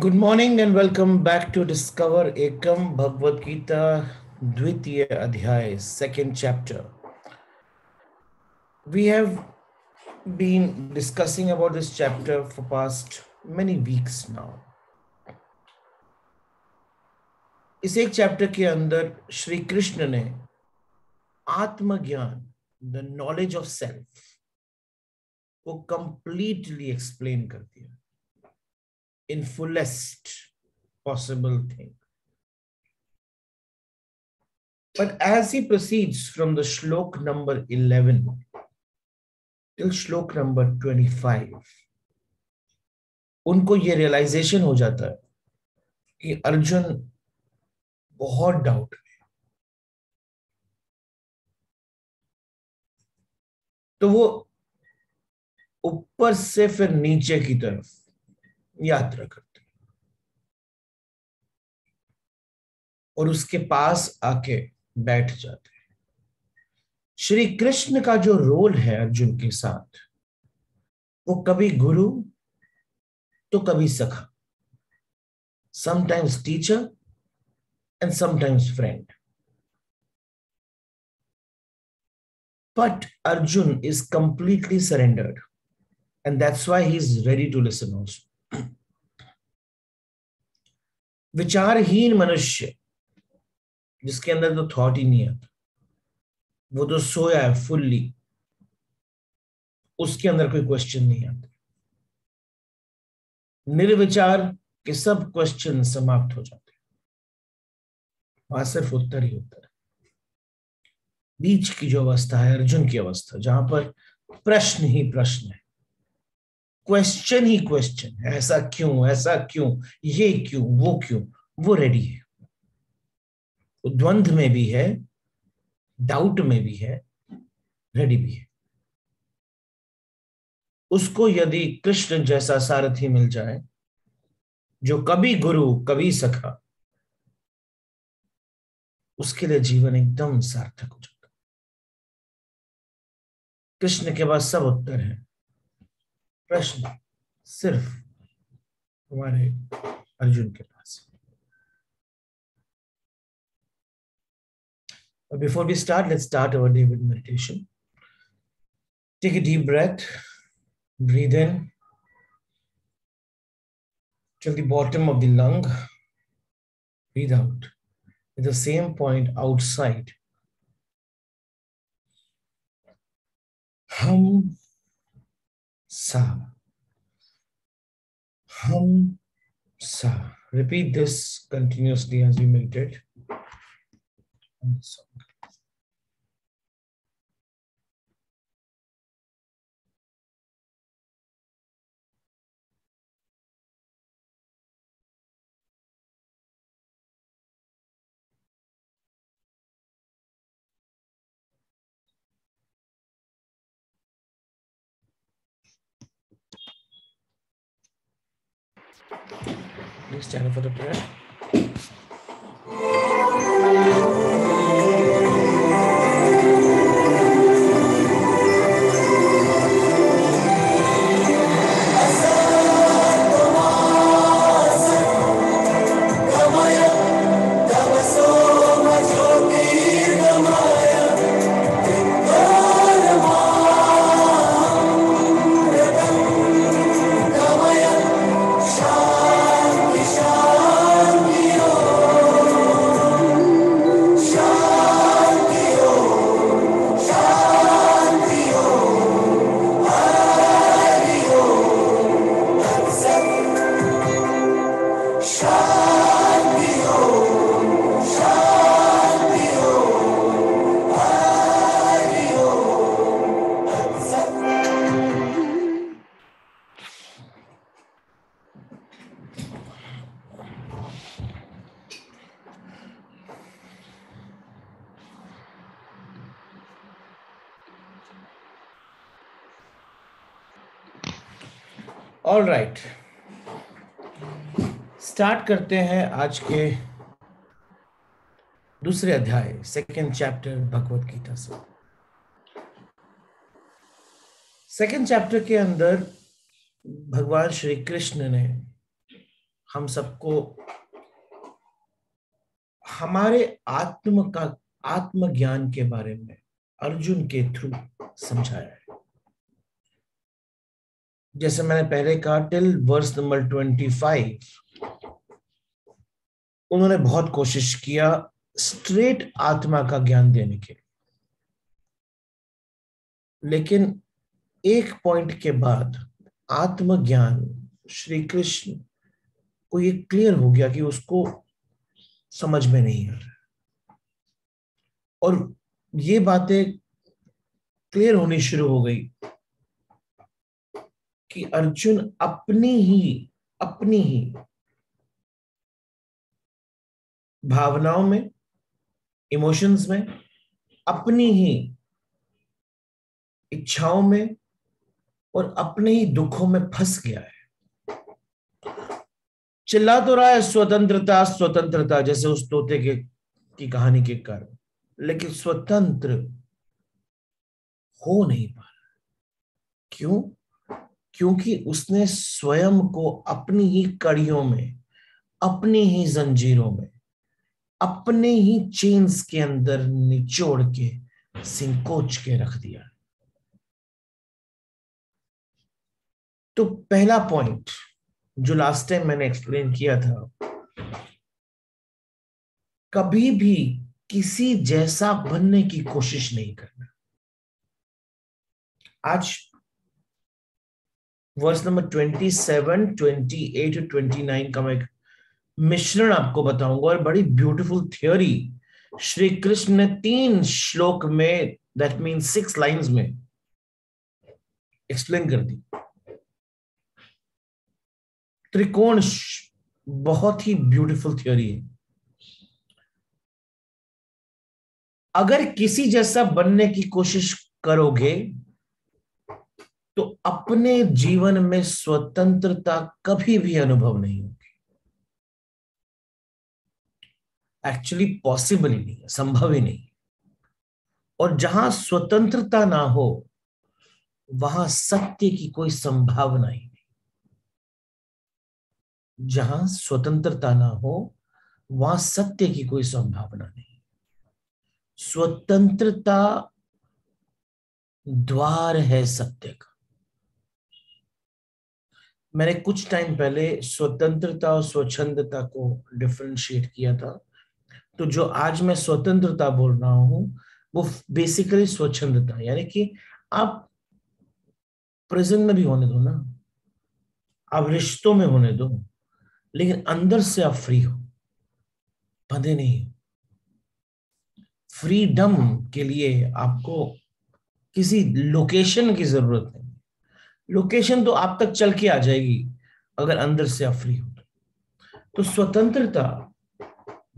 Good morning and welcome back to discover एकम भगवत गीता द्वितीय अध्याय second chapter we have been discussing about this chapter for past many weeks now इस एक chapter के अंदर श्री कृष्ण ने आत्मज्ञान द नॉलेज ऑफ़ सेल्फ को कंप्लीटली एक्सप्लेन कर दिया। In fullest possible thing. But as he proceeds from the shlok number 11 till shlok number 25, उनको ये रियलाइजेशन हो जाता है कि अर्जुन बहुत में तो वो ऊपर से फिर नीचे की तरफ़ यात्रा करते हैं। और उसके पास आके बैठ जाते हैं। श्री कृष्ण का जो रोल है अर्जुन के साथ, वो कभी गुरु तो कभी सखा। Sometimes teacher and sometimes friend but arjun is completely surrendered, and that's why he's ready to listen also विचारहीन मनुष्य जिसके अंदर तो थॉट ही नहीं आता वो तो सोया है फुल्ली उसके अंदर कोई क्वेश्चन नहीं आता निर्विचार के सब क्वेश्चन समाप्त हो जाते वहाँ सिर्फ़ उत्तर ही उत्तर बीच की जो अवस्था है, अर्जुन की अवस्था, जहाँ पर प्रश्न ही प्रश्न है। क्वेश्चन ही क्वेश्चन ऐसा क्यों ऐसा क्यों, ये क्यों, वो क्यों, वो रेडी है। तो द्वंद में भी है डाउट में भी है रेडी भी है। उसको यदि कृष्ण जैसा सारथी मिल जाए, जो कभी गुरु, कभी सखा, उसके लिए जीवन एकदम सार्थक हो जाता कृष्ण के पास सब उत्तर है। प्रश्न सिर्फ़ हमारे अर्जुन के पास we start, let's start our day with meditation. Take a deep breath, breathe in till the bottom of the lung, breathe out at the same point outside. Hum sa. Hum sa. Repeat this continuously as you meditate. Please stand for the prayer. करते हैं आज के दूसरे अध्याय second chapter Bhagavad Gita से। Second chapter के अंदर भगवान श्री कृष्ण ने हम सबको हमारे आत्म का, आत्मज्ञान के बारे में, अर्जुन के थ्रू समझाया है। जैसे मैंने पहले कहा till verse number twenty five उन्होंने बहुत कोशिश किया स्ट्रेट आत्मा का ज्ञान देने के लिए। लेकिन एक पॉइंट के बाद आत्मज्ञान श्री कृष्ण को ये क्लियर हो गया कि उसको समझ में नहीं आ रहा और ये बातें क्लियर होनी शुरू हो गई कि अर्जुन अपनी ही अपनी ही भावनाओं में इमोशंस में, अपनी ही इच्छाओं में और अपने ही दुखों में फंस गया है। चिल्ला तो रहा है स्वतंत्रता स्वतंत्रता, जैसे उस तोते के, की कहानी के कारण, लेकिन स्वतंत्र हो नहीं पा रहा। क्यों? क्योंकि उसने स्वयं को अपनी ही कड़ियों में, अपनी ही जंजीरों में अपने ही चेन्स के अंदर निचोड़ के, सिंकोच के रख दिया। तो पहला पॉइंट जो लास्ट टाइम मैंने एक्सप्लेन किया था, कभी भी किसी जैसा बनने की कोशिश नहीं करना। आज verse number twenty seven twenty eight twenty nine का मैं मिश्रण आपको बताऊँगा, और बड़ी ब्यूटीफुल थियोरी श्री कृष्ण ने तीन श्लोक में दैट मीन सिक्स लाइंस में एक्सप्लेन कर दी। त्रिकोण बहुत ही ब्यूटीफुल थियोरी है। अगर किसी जैसा बनने की कोशिश करोगे तो अपने जीवन में स्वतंत्रता कभी भी अनुभव नहीं होगी। एक्चुअली पॉसिबल ही नहीं है, संभव ही नहीं और जहाँ स्वतंत्रता ना हो, वहाँ सत्य की कोई संभावना ही नहीं। जहाँ स्वतंत्रता ना हो, वहाँ सत्य की कोई संभावना नहीं स्वतंत्रता द्वार है सत्य का। मैंने कुछ टाइम पहले स्वतंत्रता और स्वच्छंदता को डिफ्रेंशिएट किया था। तो जो आज मैं स्वतंत्रता बोल रहा हूँ, वो बेसिकली स्वच्छंदता, यानी कि आप प्रेजेंट में भी होने दो ना। आप रिश्तों में होने दो, लेकिन अंदर से आप फ्री हो। बंधे नहीं फ्रीडम के लिए आपको किसी लोकेशन की ज़रूरत नहीं। लोकेशन तो आप तक चल के आ जाएगी, अगर अंदर से आप फ्री हो तो स्वतंत्रता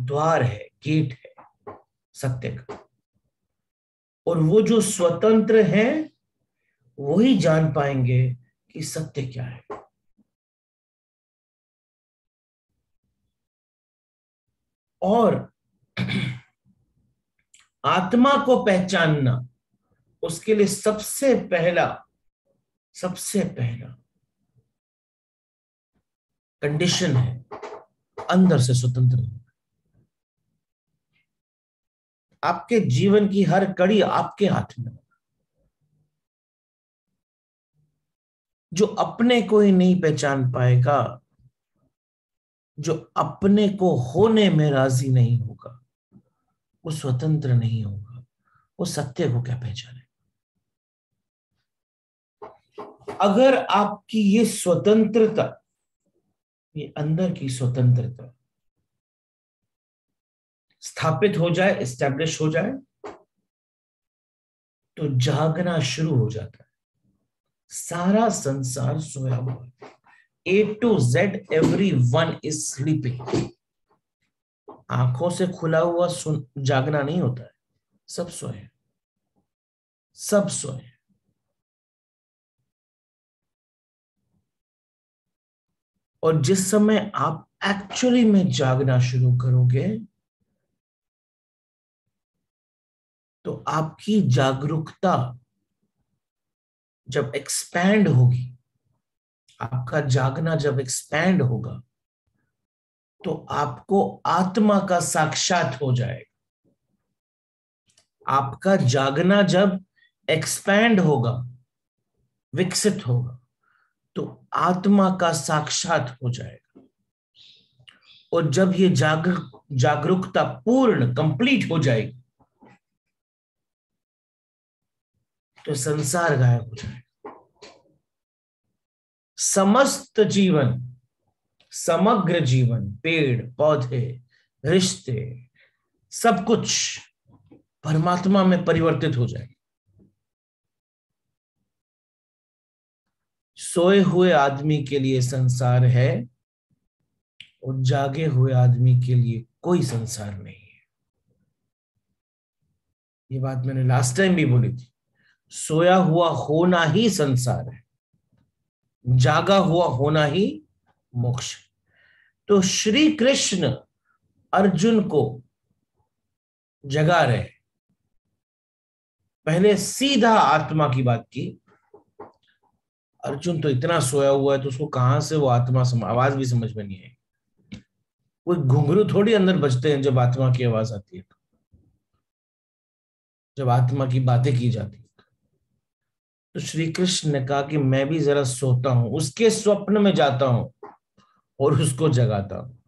द्वार है। गेट है, सत्य का। और वो जो स्वतंत्र है, वही जान पाएँगे कि सत्य क्या है। और आत्मा को पहचानना, उसके लिए सबसे पहला सबसे पहला कंडीशन है, अंदर से स्वतंत्र। होना आपके जीवन की हर कड़ी आपके हाथ में जो अपने को ही नहीं पहचान पाएगा, जो अपने को होने में राज़ी नहीं होगा, वो स्वतंत्र नहीं होगा, वो सत्य को क्या पहचाने? अगर आपकी ये स्वतंत्रता, ये अंदर की स्वतंत्रता स्थापित हो जाए स्टैब्लिश हो जाए तो जागना शुरू हो जाता है। सारा संसार सोया हुआ A to Z everyone is sleeping आँखों से खुला हुआ सुन, जागना नहीं होता है। सब सोए सब सोए और जिस समय आप एक्चुअली में जागना शुरू करोगे तो आपकी जागरूकता जब एक्सपैंड होगी, आपका जागना जब एक्सपैंड होगा तो आपको आत्मा का साक्षात हो जाएगा। आपका जागना जब एक्सपैंड होगा, विकसित होगा तो आत्मा का साक्षात हो जाएगा। और जब ये जागर जागरूकता पूर्ण कंप्लीट हो जाएगी तो संसार गायब हो जाएगा समस्त जीवन, समग्र जीवन, पेड़, पौधे, रिश्ते, सब कुछ परमात्मा में परिवर्तित हो जाए। सोए हुए आदमी के लिए संसार है और जागे हुए आदमी के लिए कोई संसार नहीं है। ये बात मैंने लास्ट टाइम भी बोली थी। सोया हुआ होना ही संसार है। जागा हुआ होना ही मोक्ष। तो श्री कृष्ण अर्जुन को जगा रहे पहले सीधा आत्मा की बात की। अर्जुन तो इतना सोया हुआ है तो उसको कहाँ से वो आत्मा सम, आवाज़ भी समझ में नहीं आई। कोई घुंघरू थोड़ी अंदर बजते हैं जब आत्मा की आवाज़ आती है। जब आत्मा की बातें की जाती तो श्री कृष्ण ने कहा कि मैं भी जरा सोता हूँ, उसके स्वप्न में जाता हूँ और उसको जगाता हूँ।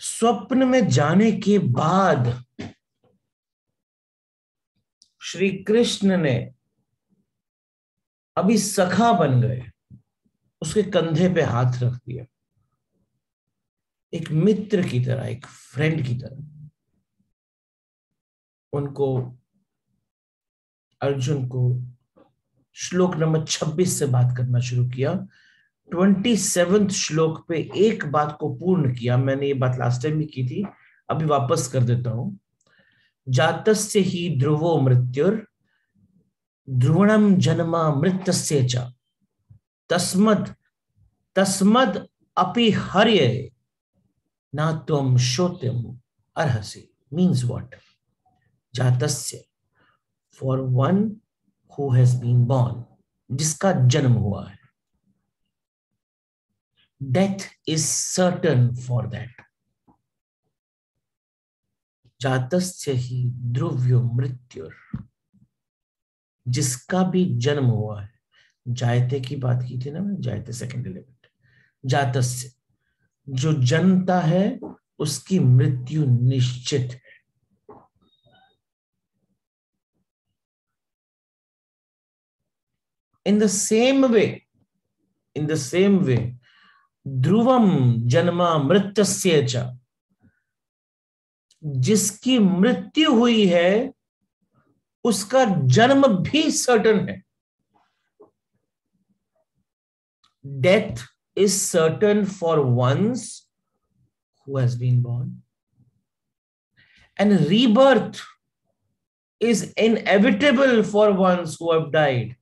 स्वप्न में जाने के बाद श्री कृष्ण ने अभी सखा बन गए, उसके कंधे पे हाथ रख दिया। एक मित्र की तरह, एक फ्रेंड की तरह, उनको अर्जुन को श्लोक नंबर 26 से बात करना शुरू किया। ट्वेंटी सेवंथ श्लोक पे एक बात को पूर्ण किया। मैंने ये बात लास्ट टाइम भी की थी। अभी वापस कर देता हूँ। जातस्य ही ध्रुवो मृत्युर ध्रुवणम जन्मा मृत च। तस्मद तस्मद अपि हर्य, ना तुम श्रोत्यम अर्हसी। मीन्स वॉट जातस्य। For one who has been born जिसका जन्म हुआ है। Death is certain for that जातस्य ही ध्रुव्यो मृत्यु जिसका भी जन्म हुआ है। जायते की बात की थी ना जायते सेकेंड एलिमेंट जातस्य। जो जन्मता है, उसकी मृत्यु निश्चित in the same way, in the same way, ध्रुवम जन्मा मृत्य जिसकी मृत्यु हुई है, उसका जन्म भी सर्टन है। Death is certain for ones who has been born and rebirth is inevitable for ones who have died.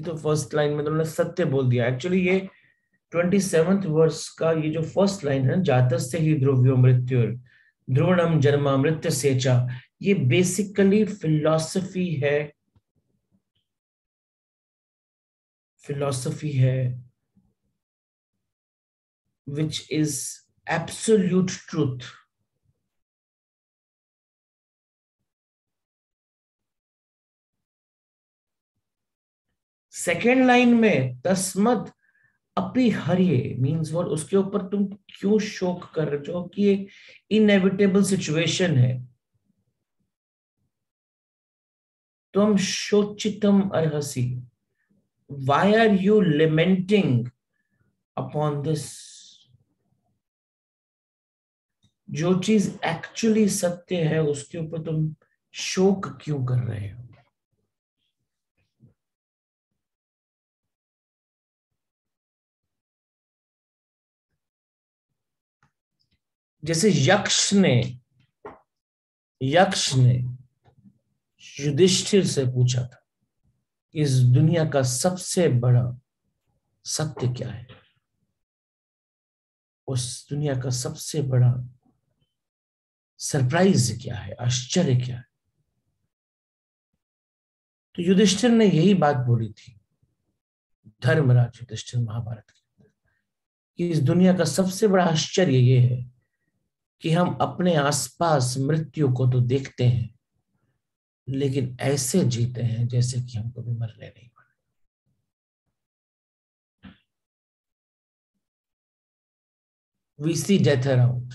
ये तो फ़र्स्ट लाइन में तुमने सत्य बोल दिया। एक्चुअली ये ट्वेंटी सेवंथ वर्ष का ये जो फ़र्स्ट लाइन है जात से ही ध्रुव्यो मृत्यु ध्रुवणम जन्मा मृत्यु सेचा, ये बेसिकली फिलॉसफी है। फिलॉसफी है which is absolute truth second line में तस्मत अपी हरिये मीन्स वॉट उसके ऊपर तुम क्यों शोक कर रहे हो कि एक इनएविटेबल सिचुएशन है? तुम शोचितम अर्हसी। Why are you lamenting upon this जो चीज़ एक्चुअली सत्य है, उसके ऊपर तुम शोक क्यों कर रहे हो? जैसे यक्ष ने यक्ष ने युधिष्ठिर से पूछा था इस दुनिया का सबसे बड़ा सत्य क्या है? उस दुनिया का सबसे बड़ा सरप्राइज़ क्या है? आश्चर्य क्या है? तो युधिष्ठिर ने यही बात बोली थी, धर्मराज युधिष्ठिर महाभारत के कि इस दुनिया का सबसे बड़ा आश्चर्य ये है कि हम अपने आसपास मृत्यु को तो देखते हैं, लेकिन ऐसे जीते हैं जैसे कि हम कभी मरने नहीं मरे we see death around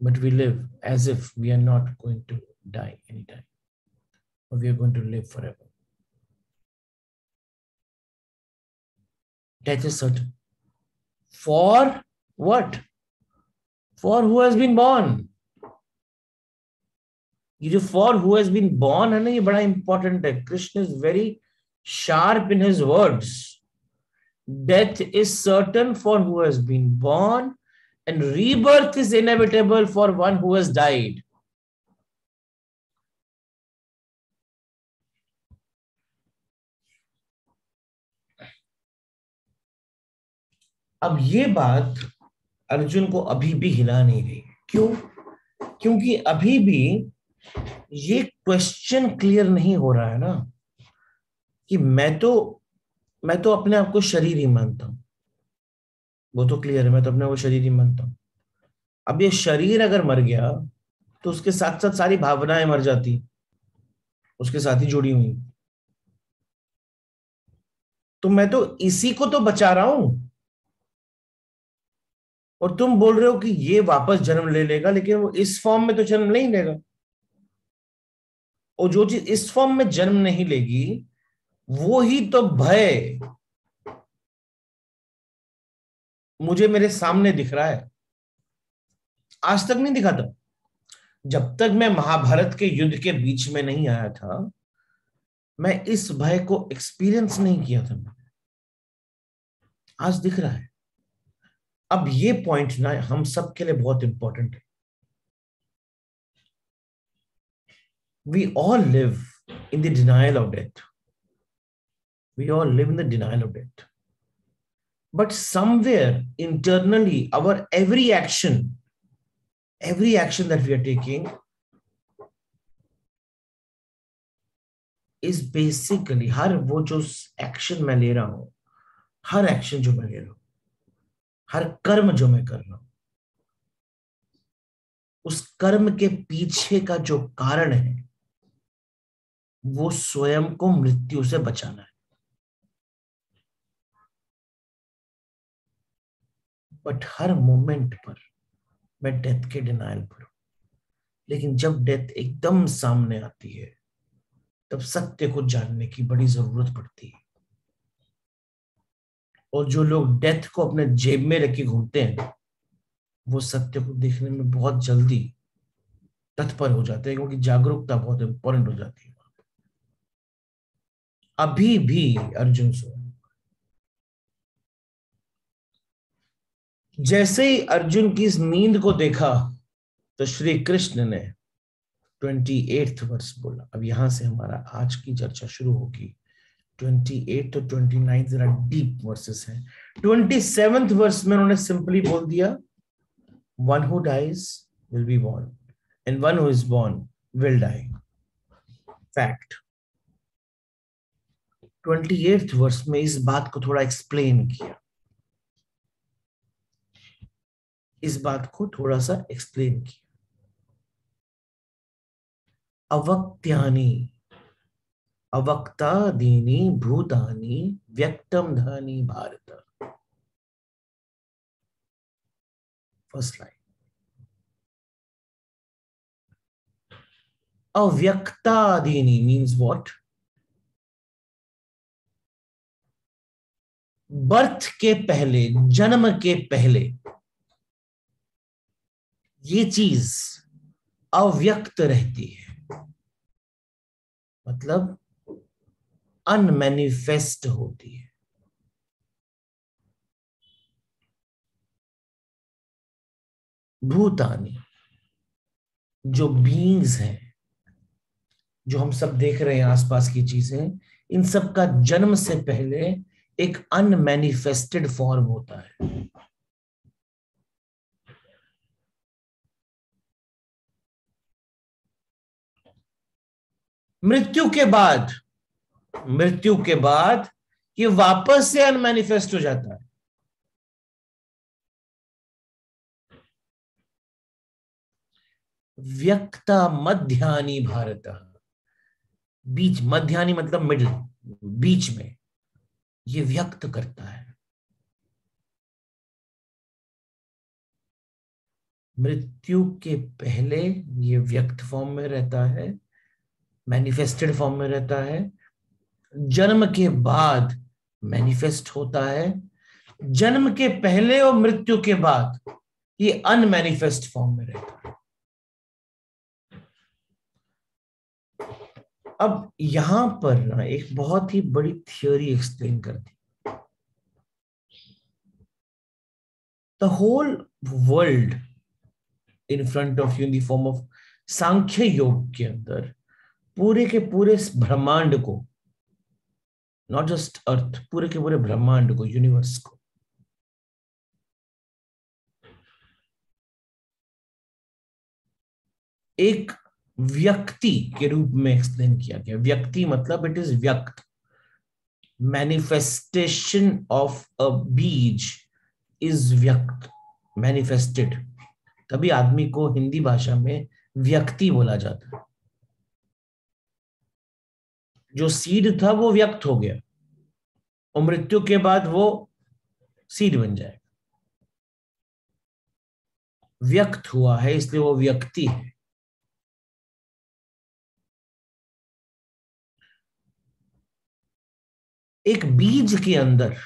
but we live as if we are not going to die any time we are going to live forever death is certain for what for who has been born? ये जो for who has been born है ना, ये बड़ा important है। Krishna is very sharp in his words death is certain for who has been born and rebirth is inevitable for one who has died अब ये बात अर्जुन को अभी भी हिला नहीं रही। क्यों? क्योंकि अभी भी ये क्वेश्चन क्लियर नहीं हो रहा है ना कि मैं तो मैं तो अपने आप को शरीर ही मानता हूँ। वो तो क्लियर है, मैं तो अपने को शरीर ही मानता हूँ। अब ये शरीर अगर मर गया तो उसके साथ साथ सारी भावनाएँ मर जाती, उसके साथ ही जुड़ी हुई। तो मैं तो इसी को तो बचा रहा हूँ। और तुम बोल रहे हो कि ये वापस जन्म ले लेगा, लेकिन वो इस फॉर्म में तो जन्म नहीं लेगा। और जो चीज़ इस फॉर्म में जन्म नहीं लेगी, वो ही तो भय। मुझे मेरे सामने दिख रहा है। आज तक नहीं दिखा था। जब तक मैं महाभारत के युद्ध के बीच में नहीं आया था, मैं इस भय को एक्सपीरियंस नहीं किया था। आज दिख रहा है। अब ये पॉइंट ना हम सब के लिए बहुत इंपॉर्टेंट है we all live in the denial of death. We all live in the denial of death. But somewhere internally, our every action, every action that we are taking is basically हर वो जो action मैं ले रहा हूँ हर action जो मैं ले रहा हूँ हर कर्म जो मैं कर रहा हूँ, उस कर्म के पीछे का जो कारण है, वो स्वयं को मृत्यु से बचाना है। बट हर मोमेंट पर मैं डेथ के डिनाइल पर हूँ। लेकिन जब डेथ एकदम सामने आती है, तब सत्य को जानने की बड़ी ज़रूरत पड़ती है। और जो लोग डेथ को अपने जेब में रख घूमते हैं, वो सत्य को देखने में बहुत जल्दी तत्पर हो जाते हैं, क्योंकि जागरूकता बहुत इंपॉर्टेंट हो जाती है। अभी भी, अर्जुन सो, जैसे ही अर्जुन की इस नींद को देखा तो श्री कृष्ण ने ट्वेंटी एट्थ वर्ष बोला। अब यहाँ से हमारा आज की चर्चा शुरू होगी। ट्वेंटी एट तो ट्वेंटी जरा डीप वर्सेस है। ट्वेंटी सेवेंथ वर्ष में उन्होंने सिंपली बोल दिया one who dies will be born and one who is born will die fact twenty eighth verse में इस बात को थोड़ा एक्सप्लेन किया। इस बात को थोड़ा सा एक्सप्लेन किया। अवक्त्यानि अवक्तादीनी भूतानी व्यक्तम धानी भारत। फ़र्स्ट लाइन अव्यक्तादीनी मीन्स व्हाट बर्थ के पहले, जन्म के पहले, ये चीज़ अव्यक्त रहती है। मतलब अनमैनिफेस्ट होती है। भूतानी, जो बींग्स हैं, जो हम सब देख रहे हैं आसपास की चीज़ें, इन सब का जन्म से पहले एक अनमैनिफेस्टेड फॉर्म होता है। मृत्यु के बाद मृत्यु के बाद ये वापस से अनमैनिफेस्ट हो जाता है। व्यक्ता मध्यानी भारत, बीच मध्यानी मतलब मिडल बीच में, ये व्यक्त करता है। मृत्यु के पहले ये व्यक्त फॉर्म में रहता है मैनिफेस्टेड फॉर्म में रहता है जन्म के बाद मैनिफेस्ट होता है। जन्म के पहले और मृत्यु के बाद ये अनमैनिफेस्ट फॉर्म में रहता है। अब यहाँ पर ना एक बहुत ही बड़ी थियोरी एक्सप्लेन कर दी। The whole world in front of you in form of Sankhya Yoga के अंदर पूरे के पूरे ब्रह्मांड को नॉट जस्ट अर्थ पूरे के पूरे ब्रह्मांड को यूनिवर्स को। एक व्यक्ति के रूप में एक्सप्लेन किया गया। व्यक्ति मतलब इट इज़ व्यक्त। मैनिफेस्टेशन ऑफ़ अ बीज इज़ व्यक्त। मैनिफेस्टेड तभी आदमी को हिंदी भाषा में व्यक्ति बोला जाता। है जो सीड था वो व्यक्त हो गया। और मृत्यु के बाद वो सीड बन जाएगा। व्यक्त हुआ है, इसलिए वो व्यक्ति है। एक बीज के अंदर,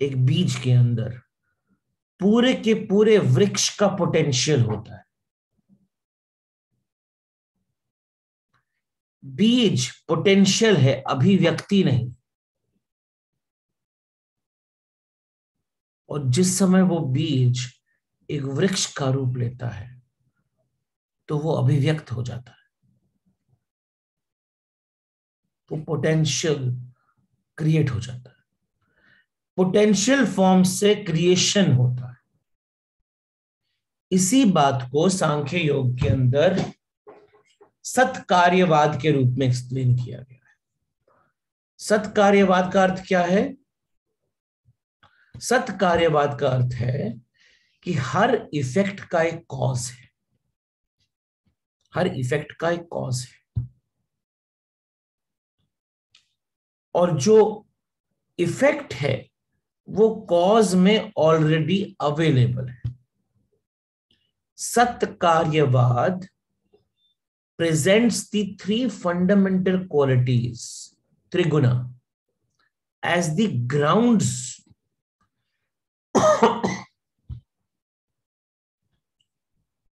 एक बीज के अंदर पूरे के पूरे वृक्ष का पोटेंशियल होता है। बीज पोटेंशियल है, अभिव्यक्ति नहीं। और जिस समय वो बीज एक वृक्ष का रूप लेता है तो वो अभिव्यक्त हो जाता है। तो पोटेंशियल क्रिएट हो जाता है। पोटेंशियल फॉर्म से क्रिएशन होता है। इसी बात को सांख्य योग के अंदर सत्कार्यवाद के रूप में एक्सप्लेन किया गया है। सत्कार्यवाद का अर्थ क्या है? सत्कार्यवाद का अर्थ है कि हर इफ़ेक्ट का एक कॉज है। हर इफ़ेक्ट का एक कॉज है। और जो इफ़ेक्ट है, वो कॉज में ऑलरेडी अवेलेबल है। सत्कार्यवाद presents the three fundamental qualities, triguna, as the grounds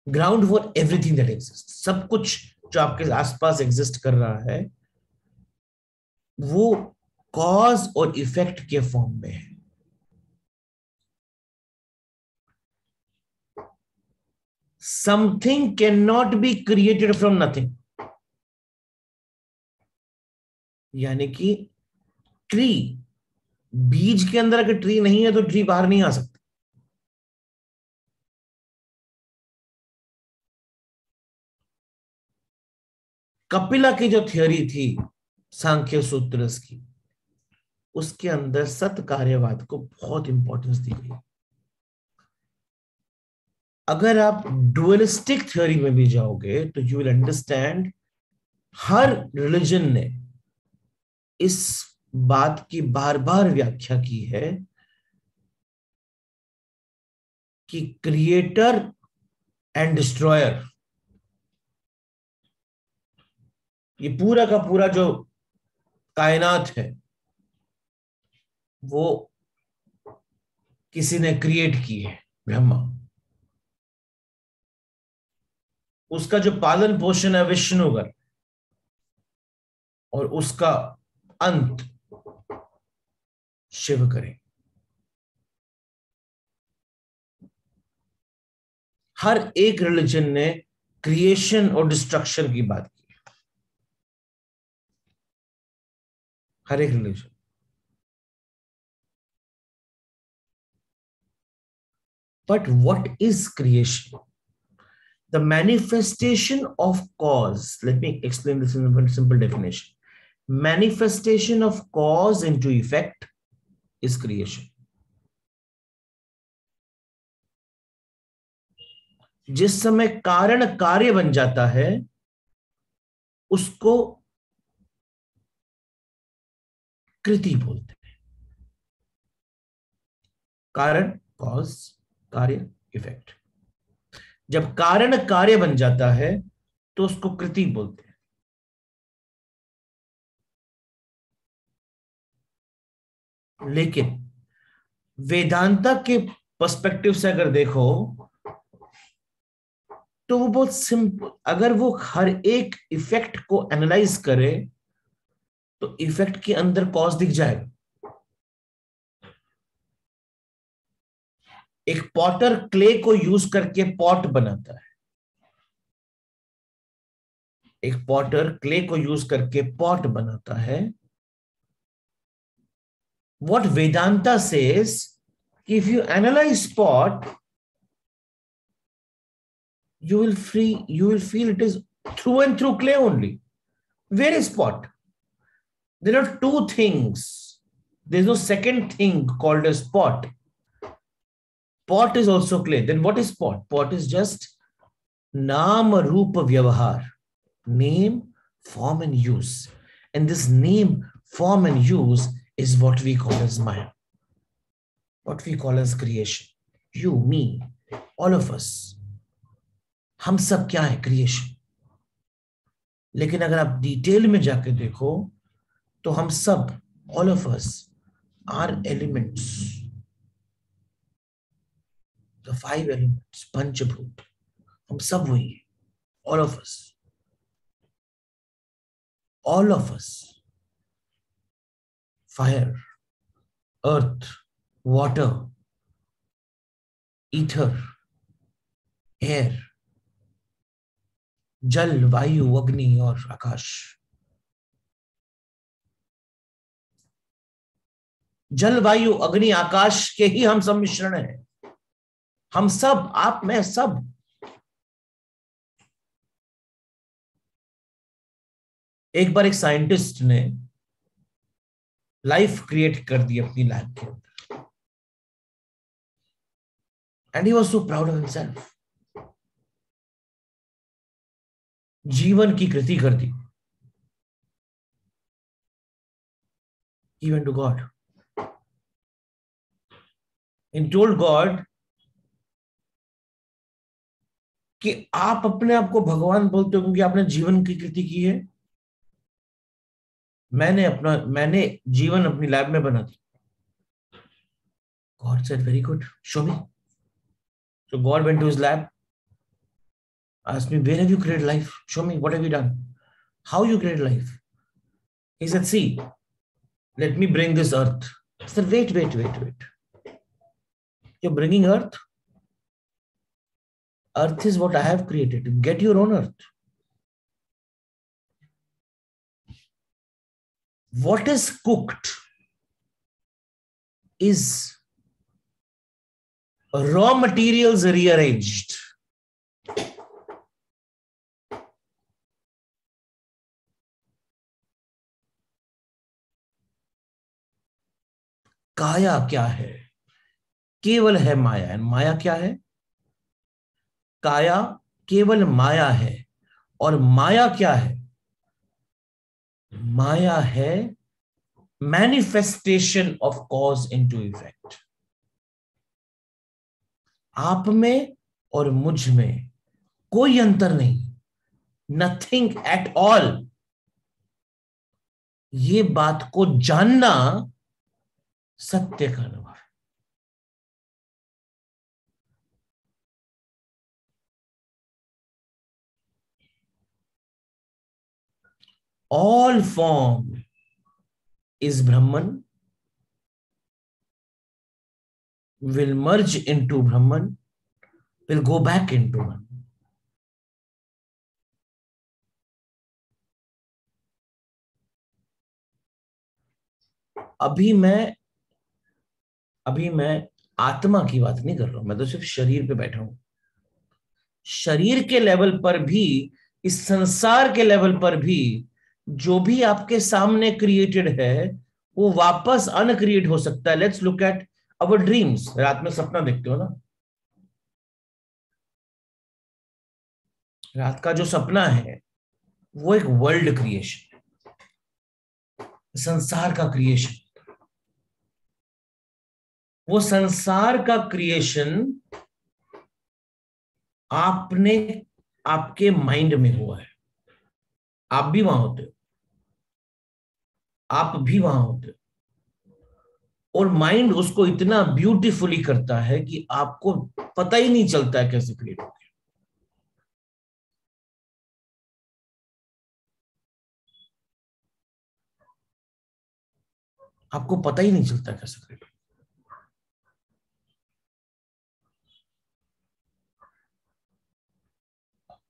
ground for everything that exist सब कुछ जो आपके आसपास एग्जिस्ट कर रहा है वो कॉज और इफ़ेक्ट के फॉर्म में है। Something cannot be created from nothing. यानी कि ट्री बीज के अंदर अगर ट्री नहीं है तो ट्री बाहर नहीं आ सकती। कपिला की जो थियोरी थी, सांख्य सूत्र की, उसके अंदर सत कार्यवाद को बहुत इंपॉर्टेंस दी गई। अगर आप डुअलिस्टिक थ्योरी में भी जाओगे तो यू विल अंडरस्टैंड हर रिलीजन ने इस बात की बार बार व्याख्या की है कि क्रिएटर एंड डिस्ट्रॉयर ये पूरा का पूरा जो कायनात है, वो किसी ने क्रिएट की है ब्रह्मा। उसका जो पालन पोषण है विष्णुगर और उसका अंत शिव करें। हर एक रिलीजन ने क्रिएशन और डिस्ट्रक्शन की बात की। हर एक religion. But what is creation the manifestation of cause let me explain this in a very simple definition manifestation of cause into effect is creation जिस समय कारण कार्य बन जाता है उसको कृति बोलते हैं कारण कॉज कार्य इफ़ेक्ट जब कारण कार्य बन जाता है तो उसको कृति बोलते हैं। लेकिन वेदांता के पर्सपेक्टिव से अगर देखो तो वो बहुत सिंपल अगर वो हर एक इफ़ेक्ट को एनालाइज करे तो इफ़ेक्ट के अंदर कॉज दिख जाएगा। एक पॉटर क्ले को यूज़ करके पॉट बनाता है। एक पॉटर क्ले को यूज़ करके पॉट बनाता है। What Vedanta says if you analyse pot you will free you will feel it is through and through clay only where is pot there are two things there is no second thing called as pot Pot is also clay. Then what is pot? Pot is just Nama Rupa Vyavahar. Name, form, and use. And this name, form, and use is what we call as Maya, what we call as creation. You, me, all of us. हम सब क्या है creation लेकिन अगर आप detail में जाके देखो तो हम सब all of us are elements five elements पंचभूत हम सब वही है. All of us all of us fire, earth, water, ether, air, जल वायु अग्नि और आकाश. जल वायु अग्नि आकाश के ही हम सब मिश्रण है. हम सब, आप, मैं सब। एक बार एक साइंटिस्ट ने लाइफ क्रिएट कर दी अपनी लैब के अंदर। And he was so proud of himself जीवन की कृति कर दी। Even to God in told God कि आप अपने आप को भगवान बोलते हो क्योंकि आपने जीवन की कृति की है? मैंने अपना, मैंने जीवन अपनी लैब में बना दिया। God said very good show me so God went to his lab ask me where you create life show me what have you done how you create life is at see let me bring this earth sir wait wait wait wait you bringing earth Earth is what I have created. Get your own earth. what is cooked is raw materials rearranged. काया क्या है केवल है माया and माया क्या है काया केवल माया है। और माया क्या है? माया है manifestation of cause into effect आप में और मुझमें कोई अंतर नहीं। नथिंग एट ऑल ये बात को जानना सत्य का all form is Brahman, will merge into Brahman, will go back into one. अभी मैं अभी मैं आत्मा की बात नहीं कर रहा हूँ मैं तो सिर्फ़ शरीर पे बैठा हूँ शरीर के लेवल पर भी इस संसार के लेवल पर भी जो भी आपके सामने क्रिएटेड है, वो वापस अनक्रिएट हो सकता है। Let's look at our dreams रात में सपना देखते हो ना? रात का जो सपना है, वो एक वर्ल्ड क्रिएशन संसार का क्रिएशन वो संसार का क्रिएशन आपने, आपके माइंड में हुआ है। आप भी वहाँ होते हो। आप भी वहाँ होते हो। और माइंड उसको इतना ब्यूटीफुली करता है कि आपको पता ही नहीं चलता है कैसे क्रिएट हो गया। आपको पता ही नहीं चलता कैसे क्रिएट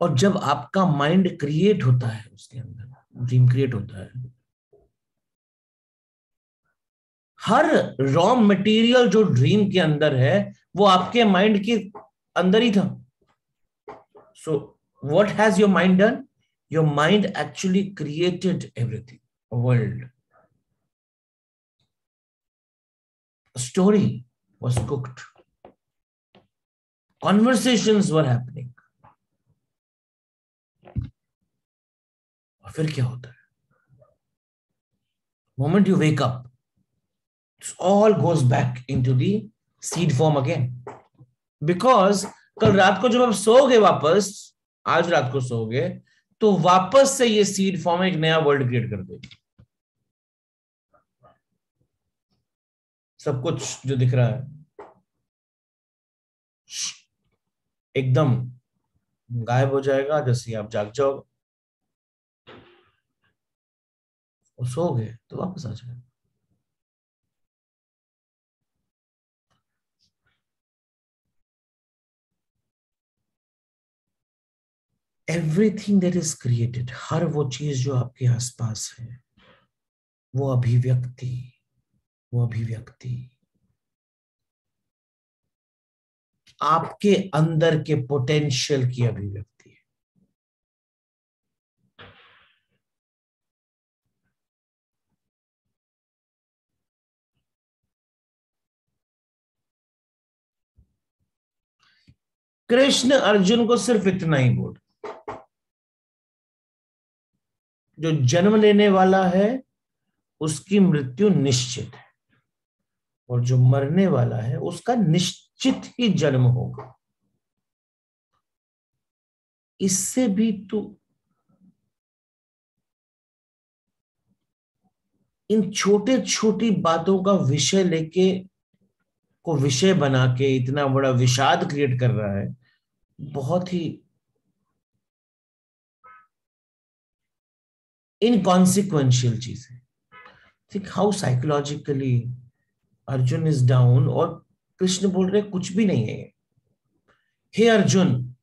और जब आपका माइंड क्रिएट होता है, उसके अंदर ड्रीम क्रिएट होता है। हर रॉ मटेरियल जो ड्रीम के अंदर है, वो आपके माइंड के अंदर ही था। So what has your mind done your mind actually created everything world story was cooked. Conversations were happening. फिर क्या होता है? Moment you wake up it all goes back into the seed form again. Because कल रात को जब आप सोओगे वापस, आज रात को सोओगे तो वापस से ये सीड फॉर्म एक नया वर्ल्ड क्रिएट कर देगी। सब कुछ जो दिख रहा है एकदम गायब हो जाएगा, जैसे आप जाग जाओ सो गए तो वापस आ जाएगा। एवरीथिंग दैट इज़ क्रिएटेड हर वो चीज़ जो आपके आसपास है, वो अभिव्यक्ति वो अभिव्यक्ति। आपके अंदर के पोटेंशियल की अभिव्यक्ति। कृष्ण अर्जुन को सिर्फ़ इतना ही बोल जो जन्म लेने वाला है, उसकी मृत्यु निश्चित है। और जो मरने वाला है, उसका निश्चित ही जन्म होगा। इससे भी तो इन छोटे छोटी बातों का विषय लेके को विषय बना के इतना बड़ा विषाद क्रिएट कर रहा है। बहुत ही इनकॉन्सिक्वेंशियल चीज़ है। Think how psychologically Arjun is down और कृष्ण बोल रहे कुछ भी नहीं है हे अर्जुन,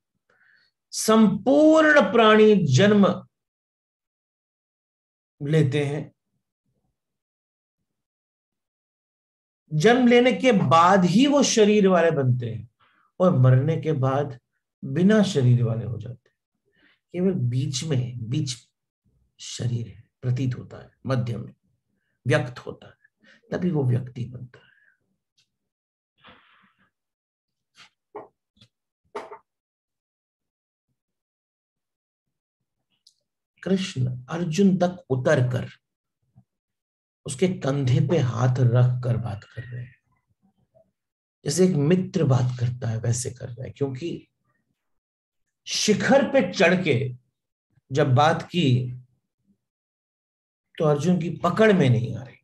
संपूर्ण प्राणी जन्म लेते हैं। जन्म लेने के बाद ही वो शरीर वाले बनते हैं और मरने के बाद बिना शरीर वाले हो जाते हैं। केवल बीच में, बीच शरीर है, प्रतीत होता है मध्य में व्यक्त होता है, तभी वो व्यक्ति बनता है। कृष्ण अर्जुन तक उतर कर, उसके कंधे पे हाथ रख कर बात कर रहे हैं। जैसे एक मित्र बात करता है, वैसे कर रहे हैं, क्योंकि शिखर पे चढ़ के जब बात की तो अर्जुन की पकड़ में नहीं आ रही।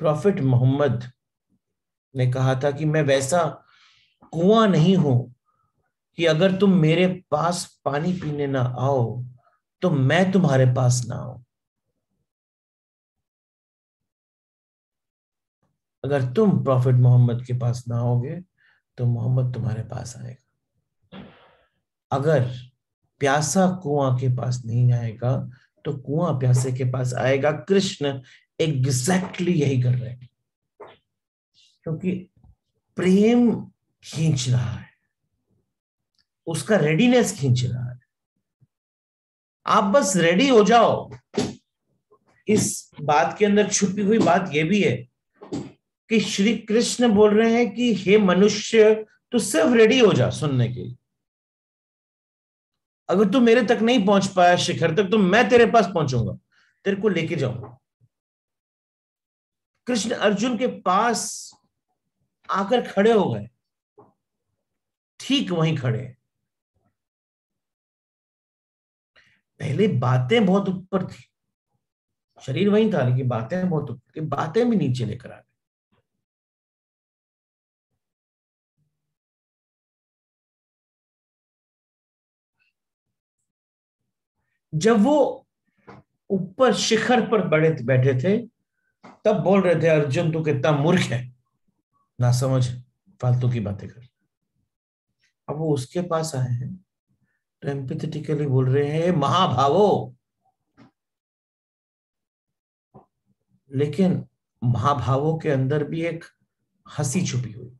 प्रॉफिट मोहम्मद ने कहा था कि मैं वैसा कुआँ नहीं हूँ कि अगर तुम मेरे पास पानी पीने ना आओ तो मैं तुम्हारे पास ना आऊँ। अगर तुम प्रॉफिट मोहम्मद के पास ना आओगे तो मोहम्मद तुम्हारे पास आएगा। अगर प्यासा कुआँ के पास नहीं आएगा तो कुआँ प्यासे के पास आएगा कृष्ण। एग्जैक्टली यही कर रहे हैं। क्योंकि प्रेम खींच रहा है। उसका रेडीनेस खींच रहा है। आप बस रेडी हो जाओ। इस बात के अंदर छुपी हुई बात यह भी है कि श्री कृष्ण बोल रहे हैं कि हे मनुष्य, तू सिर्फ़ रेडी हो जा सुनने के लिए। अगर तू मेरे तक नहीं पहुँच पाया शिखर तक तो मैं तेरे पास पहुंचूँगा। तेरे को लेके जाऊँगा कृष्ण अर्जुन के पास आकर खड़े हो गए। ठीक वहीं खड़े। पहले बातें बहुत ऊपर थी। शरीर वहीं था, लेकिन बातें बहुत ऊपर थी। बातें भी नीचे लेकर आ गए। जब वो ऊपर शिखर पर बड़े बैठे थे, तब बोल रहे थे, अर्जुन, तू कितना मूर्ख है। ना समझ, फालतू की बातें कर। अब वो उसके पास आए हैं तो एम्पिथेटिकली बोल रहे हैं महाभावो। लेकिन महाभावों के अंदर भी एक हँसी छुपी हुई।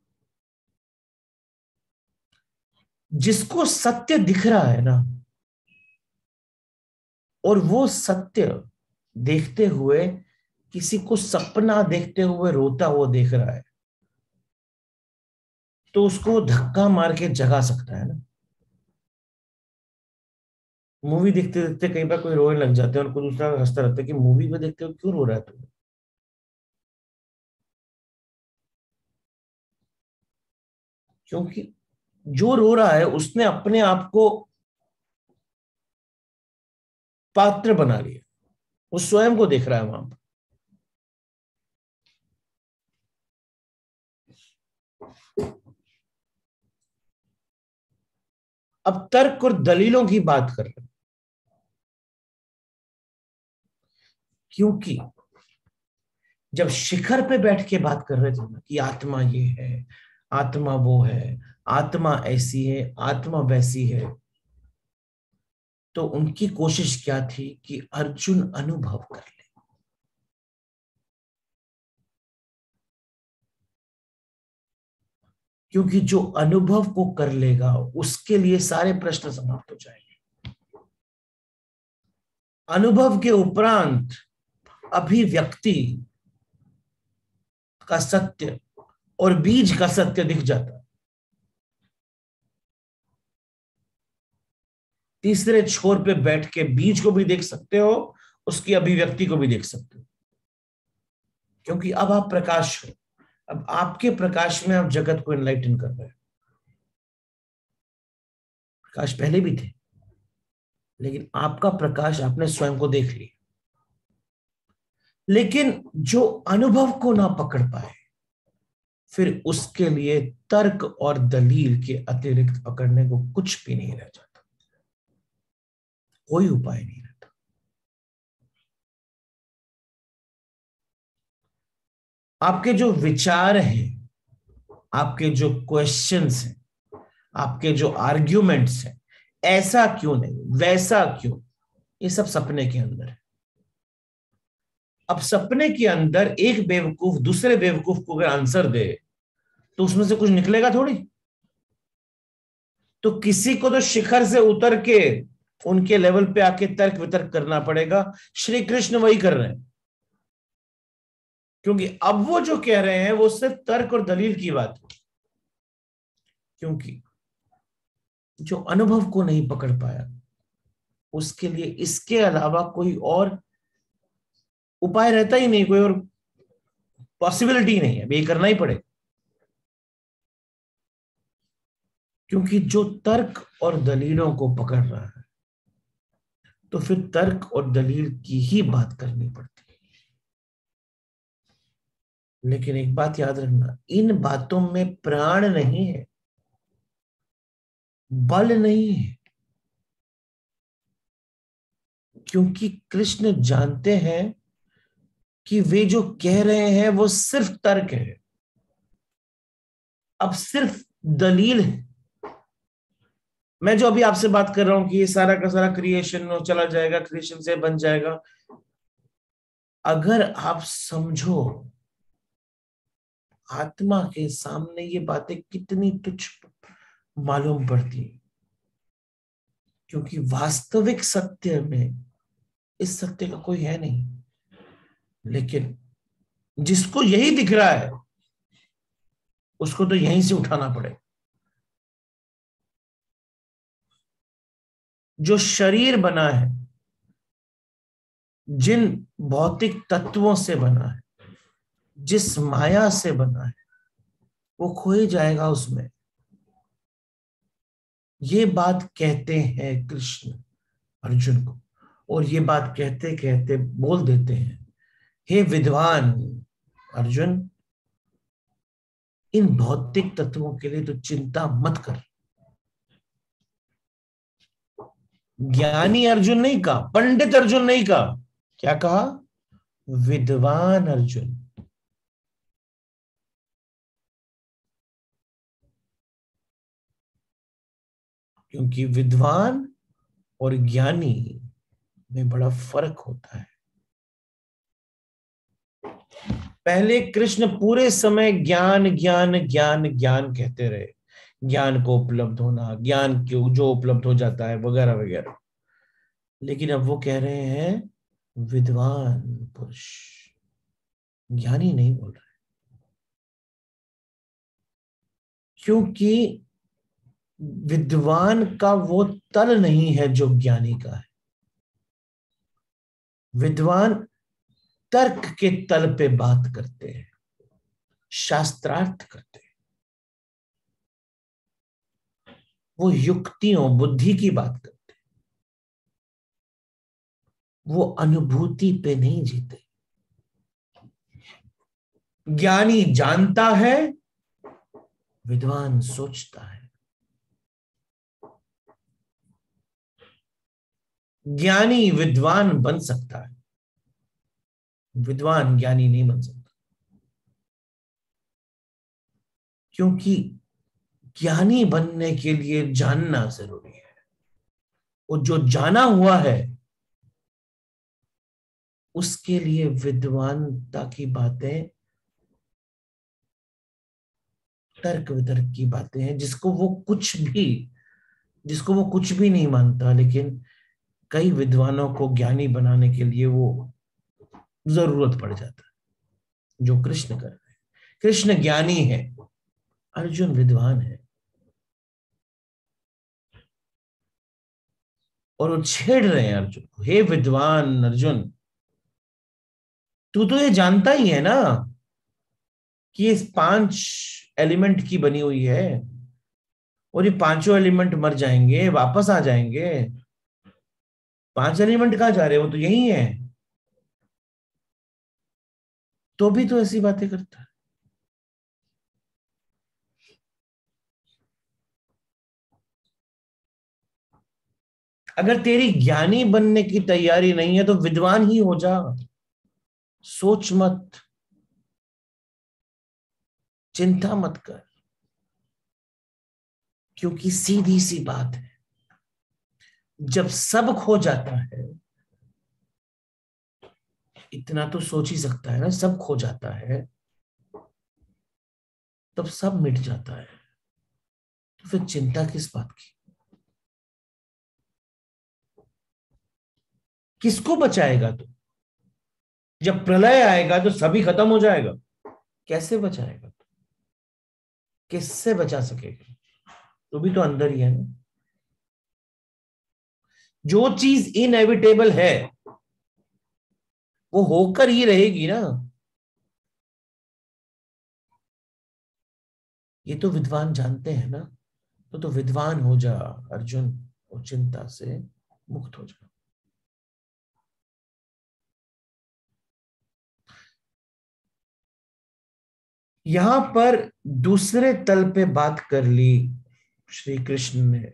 जिसको सत्य दिख रहा है ना और वो सत्य देखते हुए, किसी को सपना देखते हुए रोता हुआ देख रहा है तो उसको धक्का मार के जगा सकता है ना। मूवी देखते देखते कई बार कोई रोने लग जाते हैं और कोई दूसरा हंसता रहता है कि मूवी में देखते हो, क्यों रो रहा है तुम क्योंकि जो रो रहा है, उसने अपने आप को पात्र बना लिया। वो स्वयं को देख रहा है वहाँ पर। अब तर्क और दलीलों की बात कर रहे क्योंकि जब शिखर पे बैठ के बात कर रहे थे ना कि आत्मा ये है, आत्मा वो है, आत्मा ऐसी है, आत्मा वैसी है तो उनकी कोशिश क्या थी कि अर्जुन अनुभव कर ले? क्योंकि जो अनुभव को कर लेगा, उसके लिए सारे प्रश्न समाप्त हो जाएँगे। अनुभव के उपरांत अभिव्यक्ति का सत्य और बीज का सत्य दिख जाता। तीसरे छोर पे बैठ के बीज को भी देख सकते हो, उसकी अभिव्यक्ति को भी देख सकते हो। क्योंकि अब आप प्रकाश हो, अब आपके प्रकाश में आप जगत को इनलाइटन कर रहे हो। प्रकाश पहले भी थे, लेकिन आपका प्रकाश आपने स्वयं को देख लिया। लेकिन जो अनुभव को ना पकड़ पाए, फिर उसके लिए तर्क और दलील के अतिरिक्त पकड़ने को कुछ भी नहीं रह जाता कोई उपाय नहीं रहता। आपके जो विचार हैं, आपके जो क्वेश्चंस हैं, आपके जो आर्ग्यूमेंट्स हैं, ऐसा क्यों नहीं, वैसा क्यों? ये सब सपने के अंदर है। अब सपने के अंदर एक बेवकूफ़, दूसरे बेवकूफ़ को अगर आंसर दे तो उसमें से कुछ निकलेगा थोड़ी? तो किसी को तो शिखर से उतर के उनके लेवल पे आके तर्क वितर्क करना पड़ेगा। श्री कृष्ण वही कर रहे हैं। क्योंकि अब वो जो कह रहे हैं, वो सिर्फ़ तर्क और दलील की बात क्योंकि जो अनुभव को नहीं पकड़ पाया, उसके लिए इसके अलावा कोई और उपाय रहता ही नहीं, कोई और पॉसिबिलिटी नहीं है। ये करना ही पड़ेगा। क्योंकि जो तर्क और दलीलों को पकड़ रहा है तो फिर तर्क और दलील की ही बात करनी पड़ती है। लेकिन एक बात याद रखना, इन बातों में प्राण नहीं है, बल नहीं है। क्योंकि कृष्ण जानते हैं कि वे जो कह रहे हैं वो सिर्फ़ तर्क है। अब सिर्फ़ दलील है। मैं जो अभी आपसे बात कर रहा हूँ कि ये सारा का सारा क्रिएशन चला जाएगा क्रिएशन से बन जाएगा। अगर आप समझो, आत्मा के सामने ये बातें कितनी तुच्छ मालूम पड़ती क्योंकि वास्तविक सत्य में इस सत्य का कोई है नहीं। लेकिन जिसको यही दिख रहा है, उसको तो यहीं से उठाना पड़े जो शरीर बना है, जिन भौतिक तत्वों से बना है, जिस माया से बना है, वो खो ही जाएगा उसमें। ये बात कहते हैं कृष्ण अर्जुन को, और ये बात कहते कहते बोल देते हैं, हे विद्वान अर्जुन, इन भौतिक तत्वों के लिए तो चिंता मत कर। ज्ञानी अर्जुन नहीं कहा, पंडित अर्जुन नहीं कहा। क्या कहा? विद्वान अर्जुन। क्योंकि विद्वान और ज्ञानी में बड़ा फ़र्क होता है। पहले कृष्ण पूरे समय ज्ञान ज्ञान ज्ञान ज्ञान कहते रहे। ज्ञान को उपलब्ध होना, ज्ञान क्यों, जो उपलब्ध हो जाता है, वगैरह वगैरह। लेकिन अब वो कह रहे हैं, विद्वान पुरुष, ज्ञानी नहीं बोल रहे। क्योंकि विद्वान का वो तल नहीं है जो ज्ञानी का है। विद्वान तर्क के तल पे बात करते हैं, शास्त्रार्थ करते हैं। वो युक्तियों, बुद्धि की बात करते वो अनुभूति पे नहीं जीते। ज्ञानी जानता है, विद्वान सोचता है। ज्ञानी विद्वान बन सकता है। विद्वान ज्ञानी नहीं बन सकता। क्योंकि ज्ञानी बनने के लिए जानना ज़रूरी है। और जो जाना हुआ है, उसके लिए विद्वानता की बातें, तर्क वितर्क की बातें हैं, जिसको वो कुछ भी, जिसको वो कुछ भी नहीं मानता, लेकिन कई विद्वानों को ज्ञानी बनाने के लिए वो ज़रूरत पड़ जाता है, जो कृष्ण कर रहे हैं। कृष्ण ज्ञानी है, अर्जुन विद्वान है। और वो छेड़ रहे हैं अर्जुन को। हे विद्वान अर्जुन, तू तो ये जानता ही है ना कि इस पाँच एलिमेंट की बनी हुई है और ये पाँचों एलिमेंट मर जाएँगे, वापस आ जाएँगे। पाँच एलिमेंट कहा जा रहे वो तो यही है। तो भी तो ऐसी बातें करता है। अगर तेरी ज्ञानी बनने की तैयारी नहीं है तो विद्वान ही हो जा। सोच मत। चिंता मत कर। क्योंकि सीधी सी बात है, जब सब खो जाता है, इतना तो सोच ही सकता है ना, सब खो जाता है, तब सब मिट जाता है। तो फिर चिंता किस बात की? किसको बचाएगा तू? जब प्रलय आएगा तो सभी खत्म हो जाएगा। कैसे बचाएगा तू? किससे बचा सकेगा? तो भी तो अंदर ही है ना? जो चीज़ इनएविटेबल है, वो होकर ही रहेगी ना। ये तो विद्वान जानते हैं ना? तो तो विद्वान हो जा, अर्जुन, और चिंता से मुक्त हो जा। यहाँ पर दूसरे तल पे बात कर ली श्री कृष्ण ने।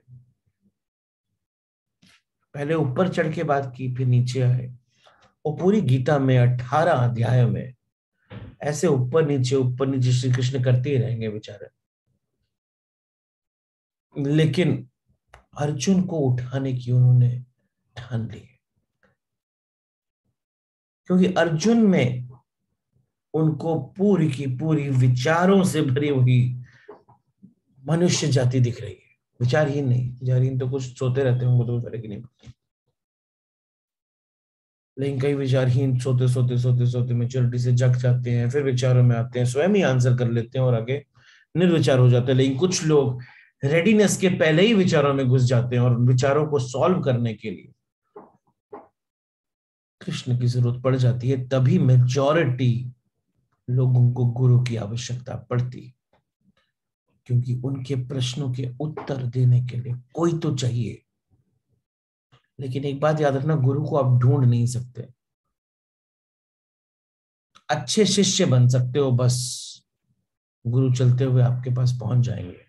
पहले ऊपर चढ़ के बात की, फिर नीचे आए। और पूरी गीता में, अठारह अध्याय में, ऐसे ऊपर नीचे ऊपर नीचे श्री कृष्ण करते ही रहेंगे बेचारे। लेकिन अर्जुन को उठाने की उन्होंने ठान ली। क्योंकि अर्जुन में उनको पूरी की पूरी विचारों से भरी हुई मनुष्य जाति दिख रही है। विचारहीन नहीं, विचारहीन तो कुछ सोते रहते हैं, उनको तो फ़र्क ही नहीं पड़ता। लेकिन कई विचारहीन सोते सोते सोते सोते मेच्योरिटी से जग जाते हैं, फिर विचारों में आते हैं, स्वयं ही आंसर कर लेते हैं और आगे निर्विचार हो जाते हैं। लेकिन कुछ लोग रेडीनेस के पहले ही विचारों में घुस जाते हैं और विचारों को सॉल्व करने के लिए कृष्ण की ज़रूरत पड़ जाती है। तभी मेजॉरिटी लोगों को गुरु की आवश्यकता पड़ती, क्योंकि उनके प्रश्नों के उत्तर देने के लिए कोई तो चाहिए। लेकिन एक बात याद रखना, गुरु को आप ढूंढ नहीं सकते। अच्छे शिष्य बन सकते हो बस, गुरु चलते हुए आपके पास पहुँच जाएँगे,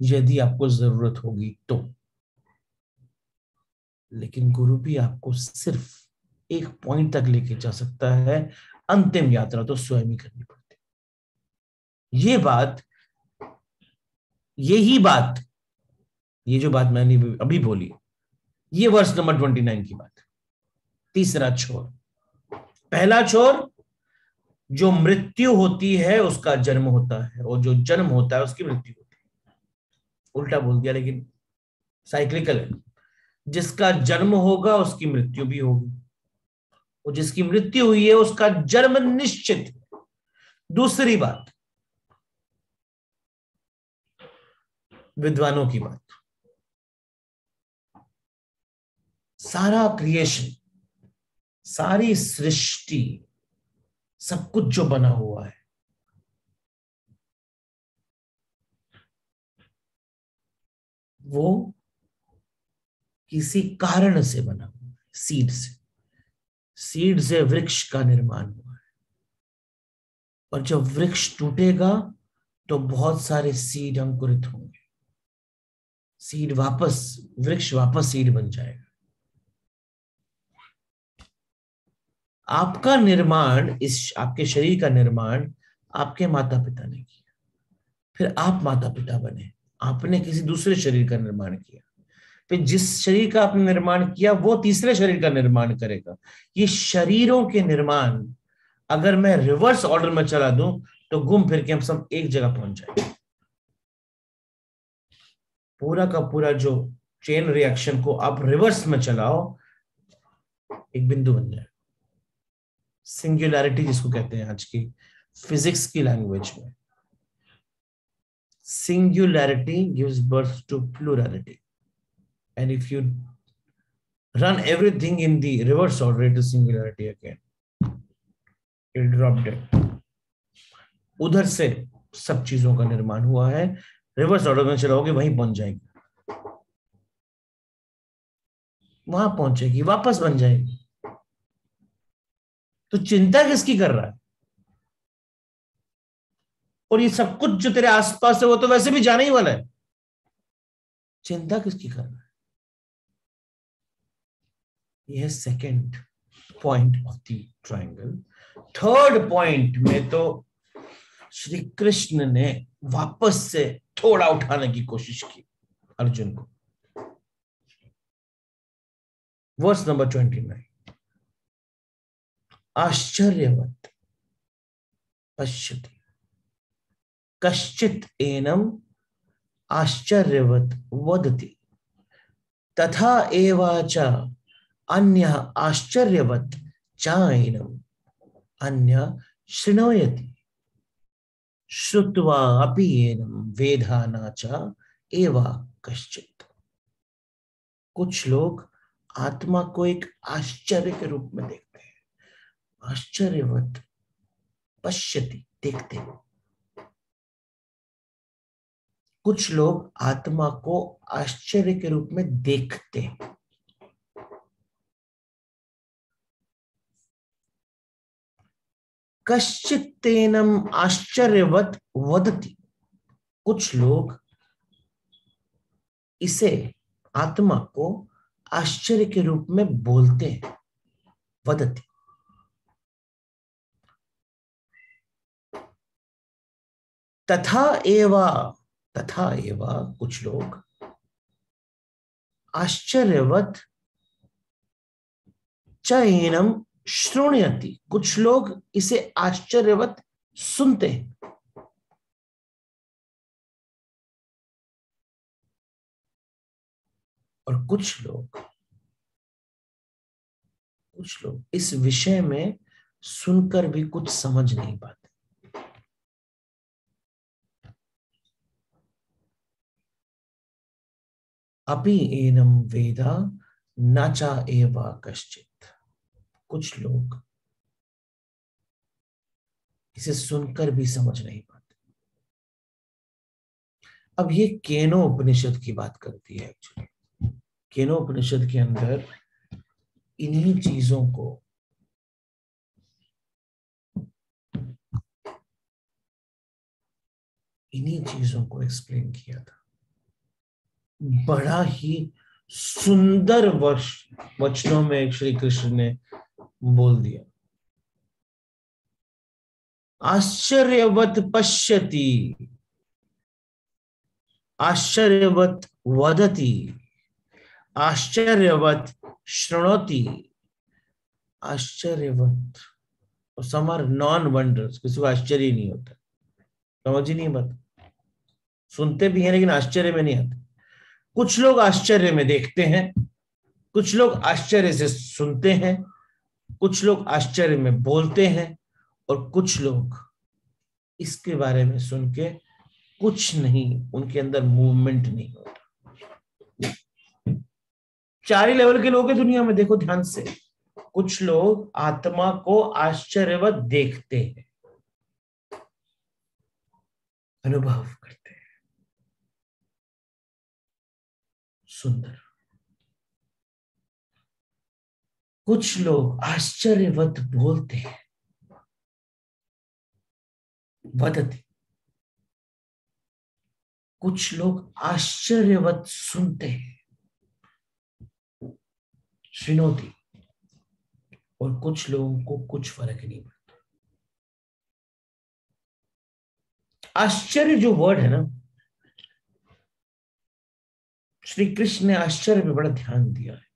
यदि आपको ज़रूरत होगी तो। लेकिन गुरु भी आपको सिर्फ़ एक पॉइंट तक लेके जा सकता है अंतिम यात्रा तो स्वयं ही करनी पड़ती ये बात, यही बात, ये जो बात मैंने अभी बोली, ये वर्ष नंबर ट्वेंटी नाइन की बात तीसरा छोर। पहला छोर, जो मृत्यु होती है, उसका जन्म होता है, और जो जन्म होता है, उसकी मृत्यु होती है। उल्टा बोल दिया, लेकिन साइक्लिकल है। जिसका जन्म होगा, उसकी मृत्यु भी होगी। और जिसकी मृत्यु हुई है, उसका जन्म निश्चित दूसरी बात, विद्वानों की बात। सारा क्रिएशन सारी सृष्टि, सब कुछ जो बना हुआ है, वो किसी कारण से बना हुआ है सीड से। सीड से वृक्ष का निर्माण हुआ। है और जब वृक्ष टूटेगा तो बहुत सारे सीड अंकुरित होंगे। सीड वापस, वृक्ष वापस सीड बन जाएगा। आपका निर्माण, इस, आपके शरीर का निर्माण आपके माता पिता ने किया। फिर आप माता पिता बने। आपने किसी दूसरे शरीर का निर्माण किया। फिर जिस शरीर का आपने निर्माण किया, वो तीसरे शरीर का निर्माण करेगा। ये शरीरों के निर्माण, अगर मैं रिवर्स ऑर्डर में चला दूँ तो घूम फिर के हम सब एक जगह पहुँच जाए पूरा का पूरा जो चेन रिएक्शन को आप रिवर्स में चलाओ, एक बिंदु बन जाए। सिंगुलैरिटी जिसको कहते हैं आज की फिजिक्स की लैंग्वेज में। Singularity gives birth to plurality and if you run everything in the reverse order to singularity again it drop dead उधर से सब चीज़ों का निर्माण हुआ है। रिवर्स ऑर्डर में चलाओगे वहीं पहुँच जाएगी। वहाँ पहुंचेगी, वापस बन जाएगी। तो चिंता किसकी कर रहा है? और ये सब कुछ जो तेरे आसपास है, वो तो वैसे भी जाने ही वाला है। चिंता किसकी कर रहा है? यह second point of the triangle third point में तो श्री कृष्ण ने वापस से थोड़ा उठाने की कोशिश की अर्जुन को। वर्स नंबर ट्वेंटी नाइन आश्चर्यवत पश्यति। कश्चित एनम आश्चर्यवत वदति। तथा एवाच अन्य आश्चर्यवत चाइनम अन्य शृणोयति। श्रुत्वा अपि एनम वेधाना च एवा कश्चित। कुछ लोग आत्मा को एक आश्चर्य के रूप में देखते हैं। आश्चर्यवत पश्यति, देखते हैं। कुछ लोग आत्मा को आश्चर्य के रूप में देखते कश्चितेनम आश्चर्यवत वदति। कुछ लोग इसे आत्मा को आश्चर्य के रूप में बोलते हैं, वदति। तथा एवा तथा एवा कुछ लोग आश्चर्यवत चैनम श्रोण्यति। कुछ लोग इसे आश्चर्यवत सुनते हैं। और कुछ लोग कुछ लोग इस विषय में सुनकर भी कुछ समझ नहीं पाते। अपि एनम वेदा नाचा एवा कश्चित। कुछ लोग इसे सुनकर भी समझ नहीं पाते। अब ये केनो उपनिषद की बात करती है एक्चुअली केनो उपनिषद के अंदर इन्हीं चीज़ों को इन्हीं चीज़ों को एक्सप्लेन किया था। बड़ा ही सुंदर वचनों में श्री कृष्ण ने बोल दिया। आश्चर्यवत पश्यति, आश्चर्यवत वदति, आश्चर्यवत श्रृणोति आश्चर्यवत। सम आर नॉन वंडर्स किसी को आश्चर्य नहीं होता। समझ ही नहीं बात। सुनते भी हैं लेकिन आश्चर्य में नहीं आते। कुछ लोग आश्चर्य में देखते हैं, कुछ लोग आश्चर्य से सुनते हैं कुछ लोग आश्चर्य में बोलते हैं और कुछ लोग इसके बारे में सुन के कुछ नहीं, उनके अंदर मूवमेंट नहीं होता। चार ही लेवल के लोग हैं दुनिया में, देखो ध्यान से। कुछ लोग आत्मा को आश्चर्यवत देखते हैं। अनुभव करते हैं। सुंदर। कुछ लोग आश्चर्यवत बोलते हैं। वदती। कुछ लोग आश्चर्यवत सुनते हैं। श्रीनोती और कुछ लोगों को कुछ फ़र्क नहीं पड़ता। आश्चर्य जो वर्ड है ना, श्री कृष्ण ने आश्चर्य में बड़ा ध्यान दिया है।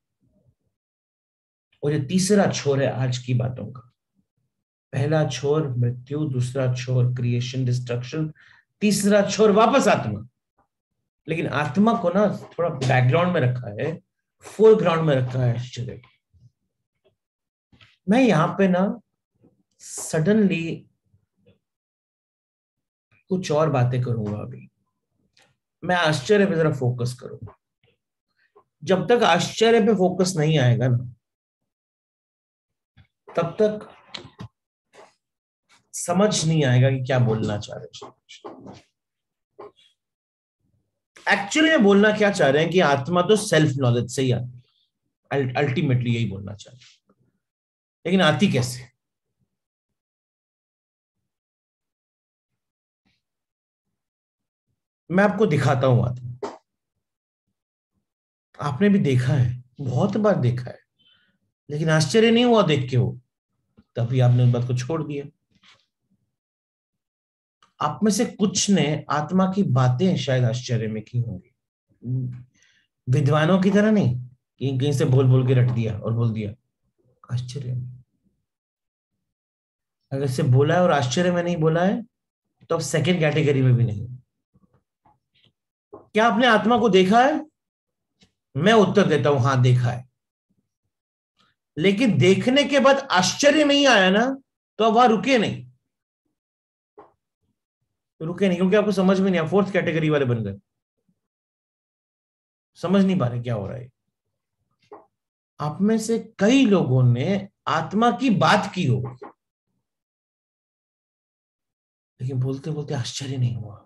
और ये तीसरा छोर है आज की बातों का। पहला छोर मृत्यु, दूसरा छोर क्रिएशन डिस्ट्रक्शन तीसरा छोर वापस आत्मा। लेकिन आत्मा को ना थोड़ा बैकग्राउंड में रखा है फोरग्राउंड में रखा है आश्चर्य मैं यहाँ पे ना सडनली कुछ और बातें करूँगा अभी। मैं आश्चर्य पे जरा फोकस करूँगा। जब तक आश्चर्य पे फोकस नहीं आएगा ना तब तक समझ नहीं आएगा कि क्या बोलना चाह रहे एक्चुअली में बोलना क्या चाह रहे हैं कि आत्मा तो सेल्फ नॉलेज से ही आती है। अल्टीमेटली यही बोलना चाह रहे हैं। लेकिन आती कैसे? मैं आपको दिखाता हूँ आत्मा। आपने भी देखा है, बहुत बार देखा है। लेकिन आश्चर्य नहीं हुआ देख के वो? तभी आपने उस बात को छोड़ दिया। आप में से कुछ ने आत्मा की बातें शायद आश्चर्य में की होंगी। विद्वानों की तरह नहीं, कि कहीं से बोल बोल के रट दिया और बोल दिया। आश्चर्य में। अगर से बोला है और आश्चर्य में नहीं बोला है तो अब सेकेंड कैटेगरी में भी नहीं क्या आपने आत्मा को देखा है? मैं उत्तर देता हूँ, हाँ, देखा है। लेकिन देखने के बाद आश्चर्य नहीं आया ना तो अब वहाँ रुके नहीं। रुके नहीं, क्योंकि आपको समझ में नहीं आया फोर्थ कैटेगरी वाले बन गए। समझ नहीं पा रहे क्या हो रहा है आप में से कई लोगों ने आत्मा की बात की हो, लेकिन बोलते बोलते आश्चर्य नहीं हुआ।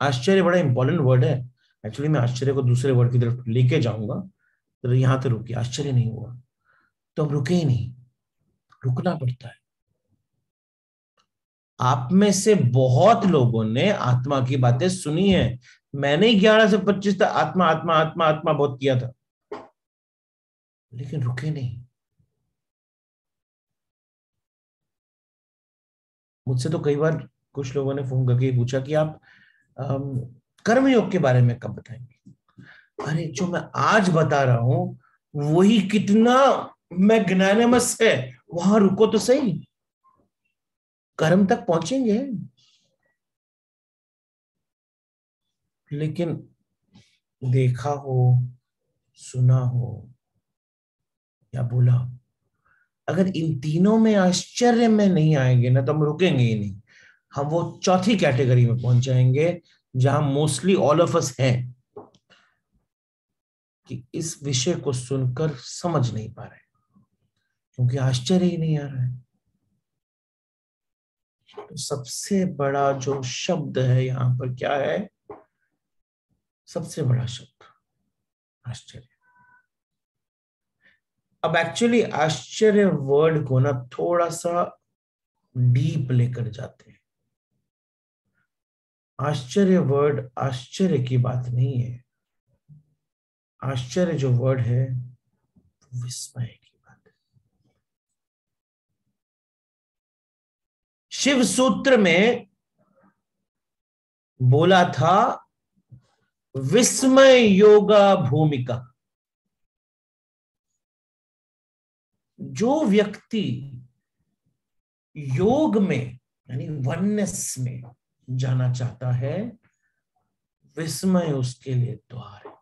आश्चर्य बड़ा इंपॉर्टेंट वर्ड है। एक्चुअली मैं आश्चर्य को दूसरे वर्ड की तरफ़ लेके जाऊँगा तो यहाँ तो रुके आश्चर्य नहीं हुआ। तो अब रुके ही नहीं। रुकना पड़ता है। आप में से बहुत लोगों ने आत्मा की बातें सुनी है। मैंने ग्यारह से पच्चीस तक आत्मा आत्मा आत्मा आत्मा बहुत किया था। लेकिन रुके नहीं। मुझसे तो कई बार कुछ लोगों ने फ़ोन करके पूछा कि आप कर्मयोग के बारे में कब बताएँगे? अरे, जो मैं आज बता रहा हूँ, वही कितना मैग्नानिमस है, वहाँ रुको तो सही। कर्म तक पहुँचेंगे। लेकिन देखा हो, सुना हो, या बोला, अगर इन तीनों में आश्चर्य में नहीं आएँगे ना तो हम रुकेंगे ही नहीं। हम वो चौथी कैटेगरी में पहुँच जाएँगे, जहाँ मोस्टली ऑल ऑफ़ अस हैं। कि इस विषय को सुनकर समझ नहीं पा रहे। क्योंकि आश्चर्य ही नहीं आ रहा है। तो सबसे बड़ा जो शब्द है यहाँ पर क्या है? सबसे बड़ा शब्द, आश्चर्य। अब एक्चुअली आश्चर्य वर्ड को ना थोड़ा सा डीप लेकर जाते हैं। आश्चर्य वर्ड आश्चर्य की बात नहीं है। आश्चर्य जो वर्ड है विस्मय शिव सूत्र में बोला था, विस्मय योगा भूमिका। जो व्यक्ति योग में, यानी वननेस में जाना चाहता है, विस्मय उसके लिए द्वार है।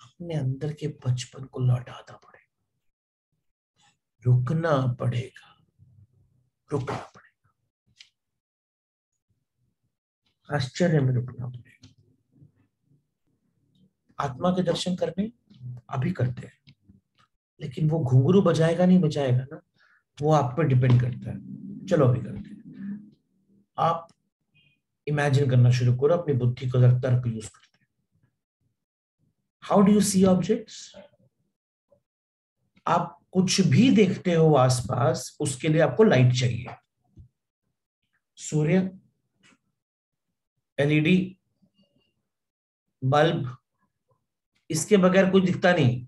अपने अंदर के बचपन को लौटाना पड़ेगा रुकना पड़ेगा। रुकना पड़ेगा। आश्चर्य में रुकना पड़ेगा। आत्मा के दर्शन करने अभी करते हैं। लेकिन वो घुंघरू बजाएगा नहीं, बजाएगा ना। वो आप पर डिपेंड करता है। चलो अभी करते हैं। आप इमेजिन करना शुरू करो, अपनी बुद्धि को तर्क यूज़ करते हैं। How do you see objects आप कुछ भी देखते हो आसपास, उसके लिए आपको लाइट चाहिए। सूर्य एलईडी बल्ब इसके बगैर कुछ दिखता नहीं।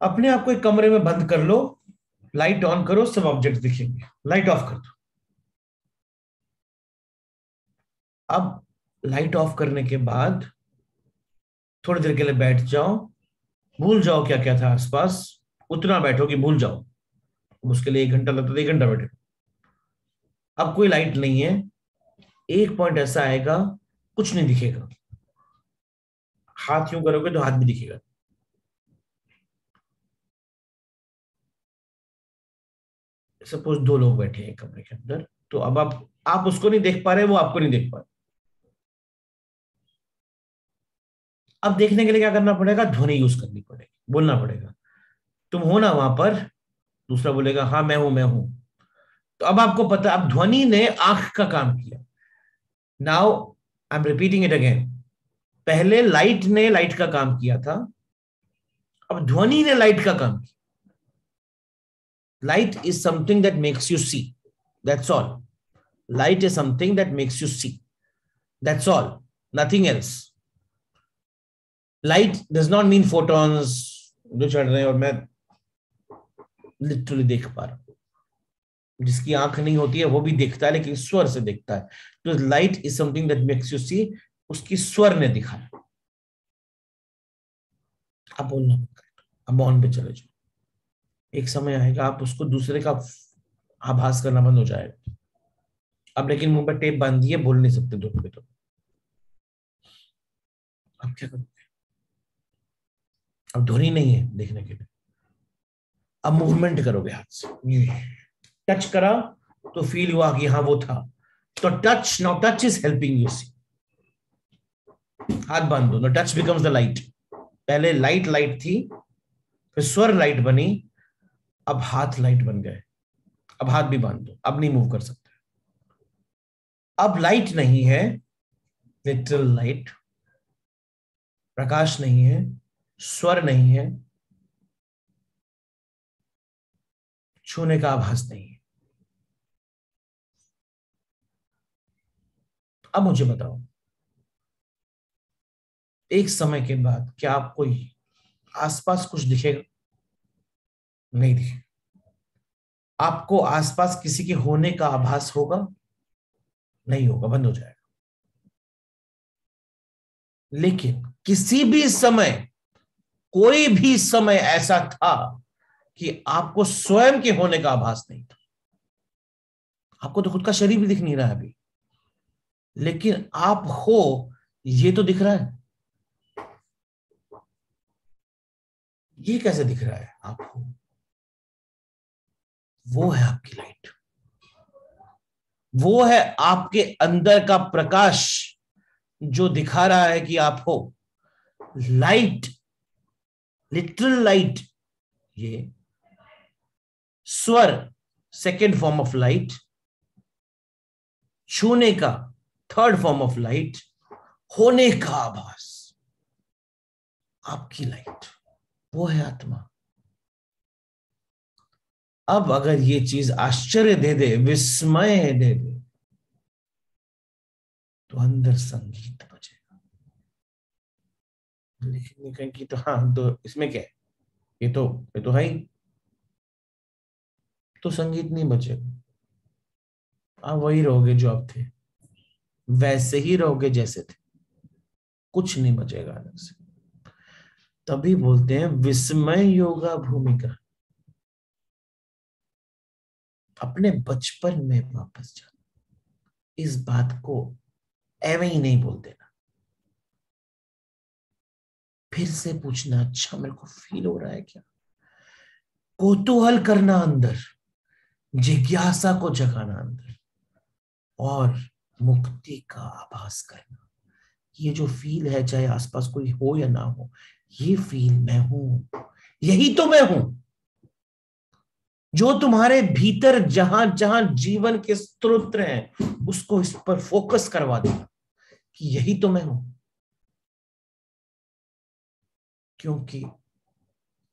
अपने आप को एक कमरे में बंद कर लो लाइट ऑन करो, सब ऑब्जेक्ट दिखेंगे। लाइट ऑफ़ कर दो। अब लाइट ऑफ़ करने के बाद, थोड़ी देर के लिए बैठ जाओ भूल जाओ क्या क्या था आसपास, उतना बैठो कि भूल जाओ। उसके लिए एक घंटा लगता था एक घंटा बैठे। अब कोई लाइट नहीं है। एक पॉइंट ऐसा आएगा, कुछ नहीं दिखेगा। हाथ यूँ करोगे तो हाथ भी दिखेगा। सपोज़ दो लोग बैठे हैं कमरे के अंदर तो अब आप आप उसको नहीं देख पा रहे, वो आपको नहीं देख पा रहे। अब देखने के लिए क्या करना पड़ेगा? ध्वनि यूज़ करनी पड़ेगी, बोलना पड़ेगा। तुम हो ना वहाँ पर, दूसरा बोलेगा हाँ मैं हूँ मैं हूँ। तो अब आपको पता, अब ध्वनि ने आँख का काम किया। Now I am repeating it again पहले लाइट ने लाइट का काम किया था, अब ध्वनि ने लाइट का काम किया। Light is something that makes you see. That's all. Light is something that makes you see. That's all. Nothing else. Light does not mean photons, जो चढ़ रहे हैं और मैं लिटरली देख पा रहा हूँ। जिसकी आँख नहीं होती है, वो भी देखता है, लेकिन स्वर से देखता है। तो light is something that makes you see उसकी स्वर ने दिखाया। अब बोलना अब ऑन पे चले जाओ। एक समय आएगा, आप उसको दूसरे का आभास करना बंद हो जाएगा। अब लेकिन मुँह पर टेप बाँध दिए बोल नहीं सकते दोनों पे तो। अब क्या करोगे? अब ध्वनि नहीं है देखने के लिए। अब मूवमेंट करोगे हाथ से। टच करा तो फील हुआ कि हाँ वो था। तो touch now touch is helping you see हाथ बाँध दो। टच बिकम्स द लाइट पहले लाइट लाइट थी, फिर स्वर लाइट बनी। अब हाथ लाइट बन गए। अब हाथ भी बाँध दो। अब नहीं मूव कर सकते। अब लाइट नहीं है। लिटल लाइट प्रकाश नहीं है। स्वर नहीं है, छूने का आभास नहीं है। अब मुझे बताओ, एक समय के बाद क्या आप कोई आसपास कुछ दिखेगा? नहीं दिखे आपको आसपास किसी के होने का आभास होगा? नहीं होगा, बंद हो जाएगा। लेकिन किसी भी समय कोई भी समय ऐसा था कि आपको स्वयं के होने का आभास नहीं था। आपको तो खुद का शरीर भी दिख नहीं रहा अभी। लेकिन आप हो, ये तो दिख रहा है। ये कैसे दिख रहा है? आप हो। वो है आपकी लाइट वो है आपके अंदर का प्रकाश जो दिखा रहा है कि आप हो। लाइट लिटरल लाइट ये स्वर सेकेंड फॉर्म ऑफ़ लाइट छूने का थर्ड फॉर्म ऑफ़ लाइट होने का आभास। आपकी लाइट वो है आत्मा। अब अगर ये चीज़ आश्चर्य दे दे, विस्मय दे दे तो अंदर संगीत बचेगा कहें कि तो हाँ तो इसमें क्या है? ये तो ये तो है ही। तो संगीत नहीं बचेगा आप वही रहोगे जो आप थे। वैसे ही रहोगे जैसे थे। कुछ नहीं बचेगा अलग से। तभी बोलते हैं, विस्मय योगा भूमिका। अपने बचपन में वापस जाना इस बात को एवं ही नहीं बोल देना फिर से पूछना अच्छा मेरे को फील हो रहा है क्या? कोतूहल करना अंदर, जिज्ञासा को जगाना अंदर और मुक्ति का आभास करना। ये जो फील है, चाहे आसपास कोई हो या ना हो, ये फील मैं हूँ। यही तो मैं हूँ। जो तुम्हारे भीतर जहाँ जहाँ जीवन के स्त्रोत्र हैं, उसको इस पर फोकस करवा देना कि यही तो मैं हूँ। क्योंकि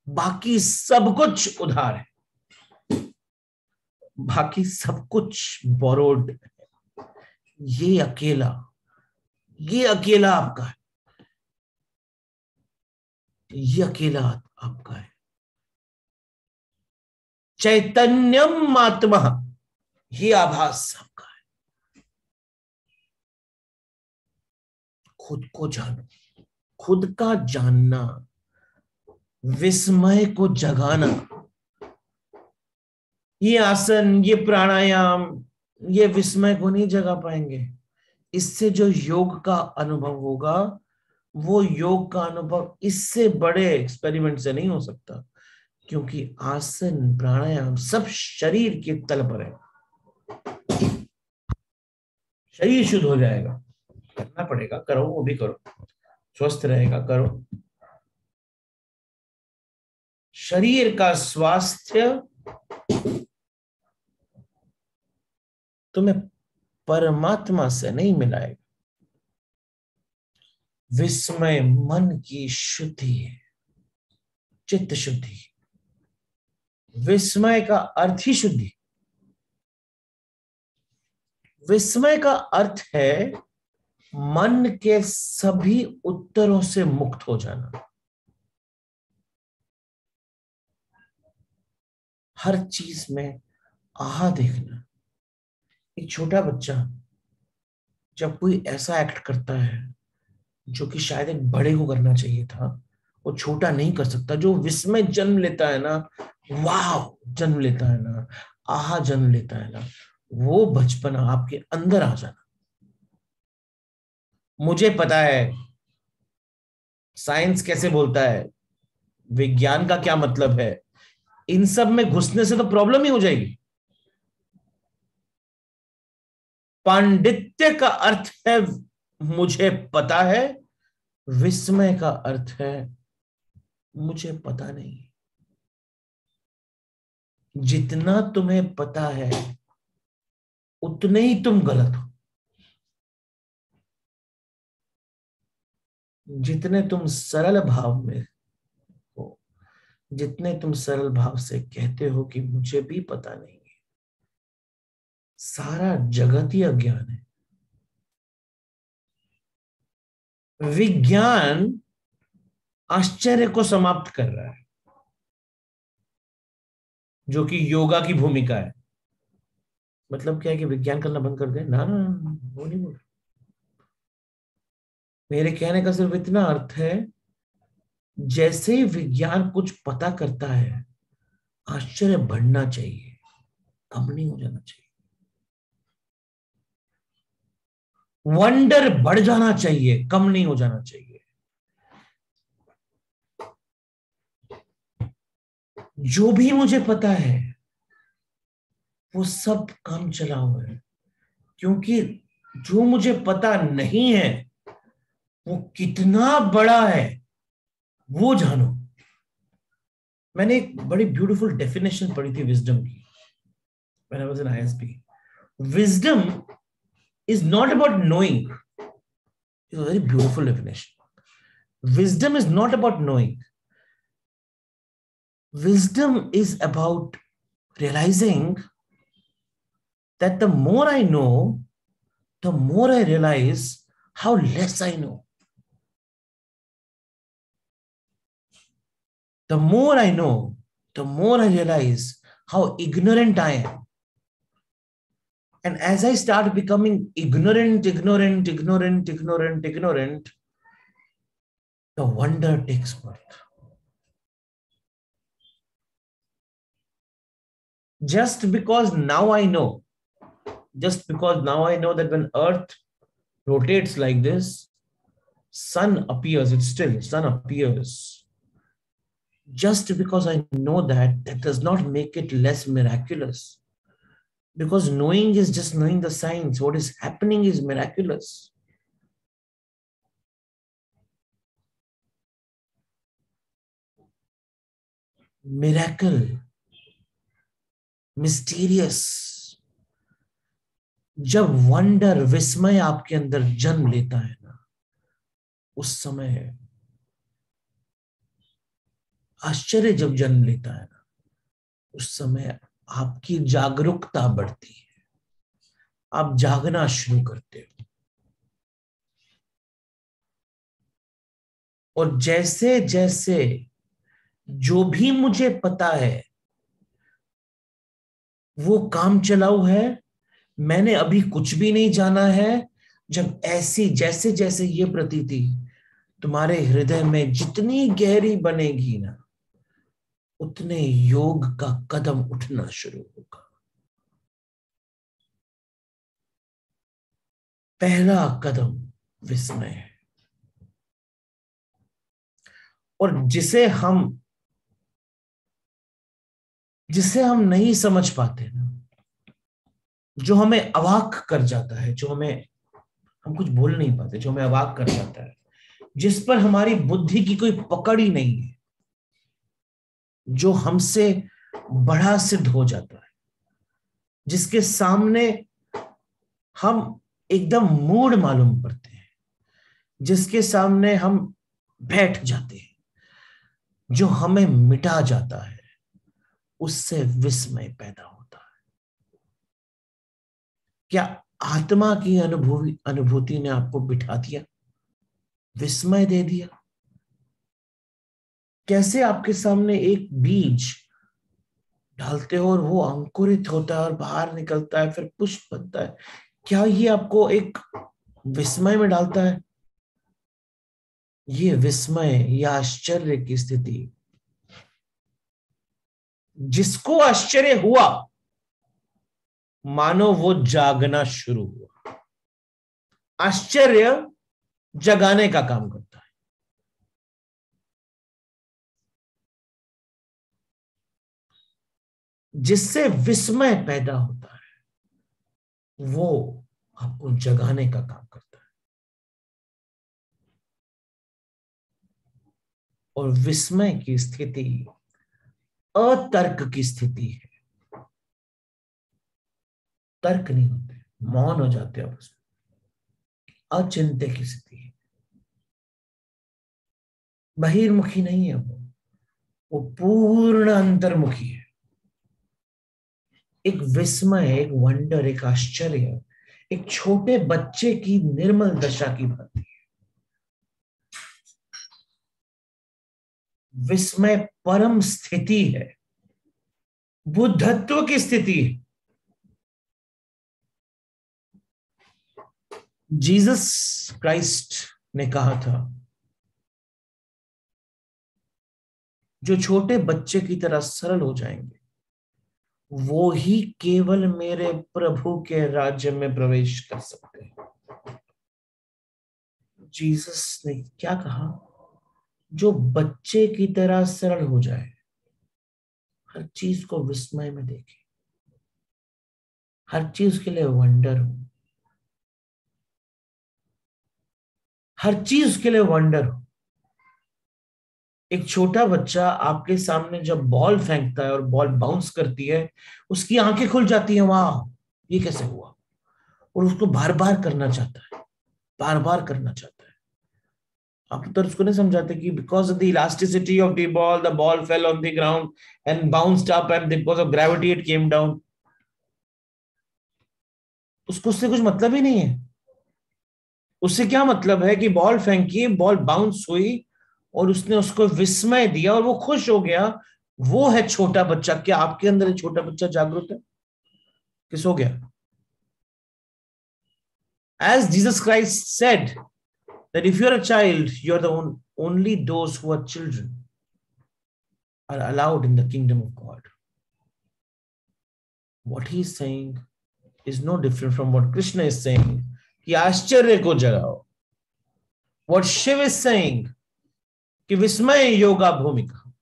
बाकी सब कुछ उधार है। बाकी सब कुछ बोरोड है। ये अकेला ये अकेला आपका है। ये अकेला आपका है। चैतन्यम आत्मा, ये आभास आपका है। खुद को जानो, खुद का जानना विस्मय को जगाना। ये आसन, ये प्राणायाम, ये विस्मय को नहीं जगा पाएँगे। इससे जो योग का अनुभव होगा, वो योग का अनुभव इससे बड़े एक्सपेरिमेंट से नहीं हो सकता, क्योंकि आसन, प्राणायाम सब शरीर के तल पर है। शरीर शुद्ध हो जाएगा, करना पड़ेगा, करो, वो भी करो। स्वस्थ रहेगा, करो। शरीर का स्वास्थ्य तुम्हें परमात्मा से नहीं मिलाएगा। विस्मय मन की शुद्धि है, चित्त शुद्धि विस्मय का अर्थ ही शुद्धि। विस्मय का अर्थ है मन के सभी उत्तरों से मुक्त हो जाना। हर चीज़ में आहा देखना। एक छोटा बच्चा जब कोई ऐसा एक्ट करता है, जो कि शायद एक बड़े को करना चाहिए था, वो छोटा नहीं कर सकता, जो विस्मय जन्म लेता है ना, वाह, जन्म लेता है ना, आहा, जन्म लेता है ना, वो बचपन आपके अंदर आ जाना। मुझे पता है साइंस कैसे बोलता है, विज्ञान का क्या मतलब है इन सब में घुसने से तो प्रॉब्लम ही हो जाएगी। पांडित्य का अर्थ है, मुझे पता है, विस्मय का अर्थ है, मुझे पता नहीं। जितना तुम्हें पता है, उतने ही तुम गलत हो। जितने तुम सरल भाव में जितने तुम सरल भाव से कहते हो कि मुझे भी पता नहीं है। सारा जगत ही अज्ञान है। विज्ञान आश्चर्य को समाप्त कर रहा है, जो कि योगा की भूमिका है। मतलब क्या है कि विज्ञान करना बंद कर दे? ना ना वो नहीं बोल मेरे कहने का सिर्फ़ इतना अर्थ है जैसे ही विज्ञान कुछ पता करता है, आश्चर्य बढ़ना चाहिए कम नहीं हो जाना चाहिए। वंडर बढ़ जाना चाहिए कम नहीं हो जाना चाहिए। जो भी मुझे पता है, वो सब काम चला हुआ है। क्योंकि जो मुझे पता नहीं है, वो कितना बड़ा है। वो जानो। मैंने एक बड़ी ब्यूटीफुल डेफिनेशन पढ़ी थी विजडम की। मैंने was an I S wisdom is not about knowing very beautiful definition wisdom is not about knowing wisdom is about realising that the more I know the more I realise how less I know The more I know, the more I realize how ignorant I am. And as I start becoming ignorant, ignorant, ignorant, ignorant, ignorant, the wonder takes birth. Just because now I know, just because now I know that when Earth rotates like this, sun appears, it's still, sun appears Just because I know that, that does not make it less miraculous because knowing is just knowing the science. What is happening is miraculous. Miracle, mysterious. जब wonder विस्मय आपके अंदर जन्म लेता है ना उस समय आश्चर्य जब जन्म लेता है ना, उस समय आपकी जागरूकता बढ़ती है। आप जागना शुरू करते हो। और जैसे जैसे जो भी मुझे पता है, वो काम चलाऊ है, मैंने अभी कुछ भी नहीं जाना है, जब ऐसी जैसे जैसे ये प्रतीति तुम्हारे हृदय में जितनी गहरी बनेगी ना उतने योग का कदम उठना शुरू होगा। पहला कदम विस्मय है। और जिसे हम जिसे हम नहीं समझ पाते ना, जो हमें अवाक कर जाता है, जो हमें, हम कुछ बोल नहीं पाते, जो हमें अवाक कर जाता है, जिस पर हमारी बुद्धि की कोई पकड़ ही नहीं है जो हमसे बड़ा सिद्ध हो जाता है, जिसके सामने हम एकदम मूड मालूम पड़ते हैं, जिसके सामने हम बैठ जाते हैं, जो हमें मिटा जाता है, उससे विस्मय पैदा होता है। क्या आत्मा की अनुभूति अनुभूति ने आपको बिठा दिया? विस्मय दे दिया? कैसे आपके सामने एक बीज डालते हो और वो अंकुरित होता है और बाहर निकलता है, फिर पुष्प बनता है? क्या ये आपको एक विस्मय में डालता है? ये विस्मय, या आश्चर्य की स्थिति। जिसको आश्चर्य हुआ, मानो वो जागना शुरू हुआ। आश्चर्य जगाने का काम करता जिससे विस्मय पैदा होता है, वो आपको जगाने का काम करता है। और विस्मय की स्थिति अतर्क की स्थिति है। तर्क नहीं होते, मौन हो जाते आप उसमें अचिंत्य की स्थिति है। बहिर्मुखी नहीं है वो वो पूर्ण अंतर्मुखी है। एक विस्मय, एक वंडर एक आश्चर्य, एक छोटे बच्चे की निर्मल दशा की भांति। विस्मय परम स्थिति है। बुद्धत्व की स्थिति है। जीसस क्राइस्ट ने कहा था, जो छोटे बच्चे की तरह सरल हो जाएँगे वो ही केवल मेरे प्रभु के राज्य में प्रवेश कर सकते हैं। जीसस ने क्या कहा? जो बच्चे की तरह सरल हो जाए, हर चीज़ को विस्मय में देखे। हर चीज़ के लिए वंडर हो। हर चीज़ के लिए वंडर हो। एक छोटा बच्चा आपके सामने जब बॉल फेंकता है और बॉल बाउंस करती है, उसकी आँखें खुल जाती हैं, वाह, ये कैसे हुआ? और उसको बार बार करना चाहता है बार बार करना चाहता है। आप तो उसको नहीं समझाते कि because of the elasticity of the ball the ball fell on the ground and bounced up and because of gravity it came down उसको उससे कुछ मतलब ही नहीं है। उससे क्या मतलब है कि बॉल फेंकी बॉल बाउंस हुई और उसने उसको विस्मय दिया और वो खुश हो गया। वो है छोटा बच्चा। क्या आपके अंदर छोटा बच्चा जागरूक है? किस हो गया? As Jesus Christ said that if you a child you are the only दोस्त हुआ children are allowed in the kingdom of God what he sang is no different from what Krishna is sung आश्चर्य को जगाओ। What Shiv is संग कि विस्मय योगा भूमिका।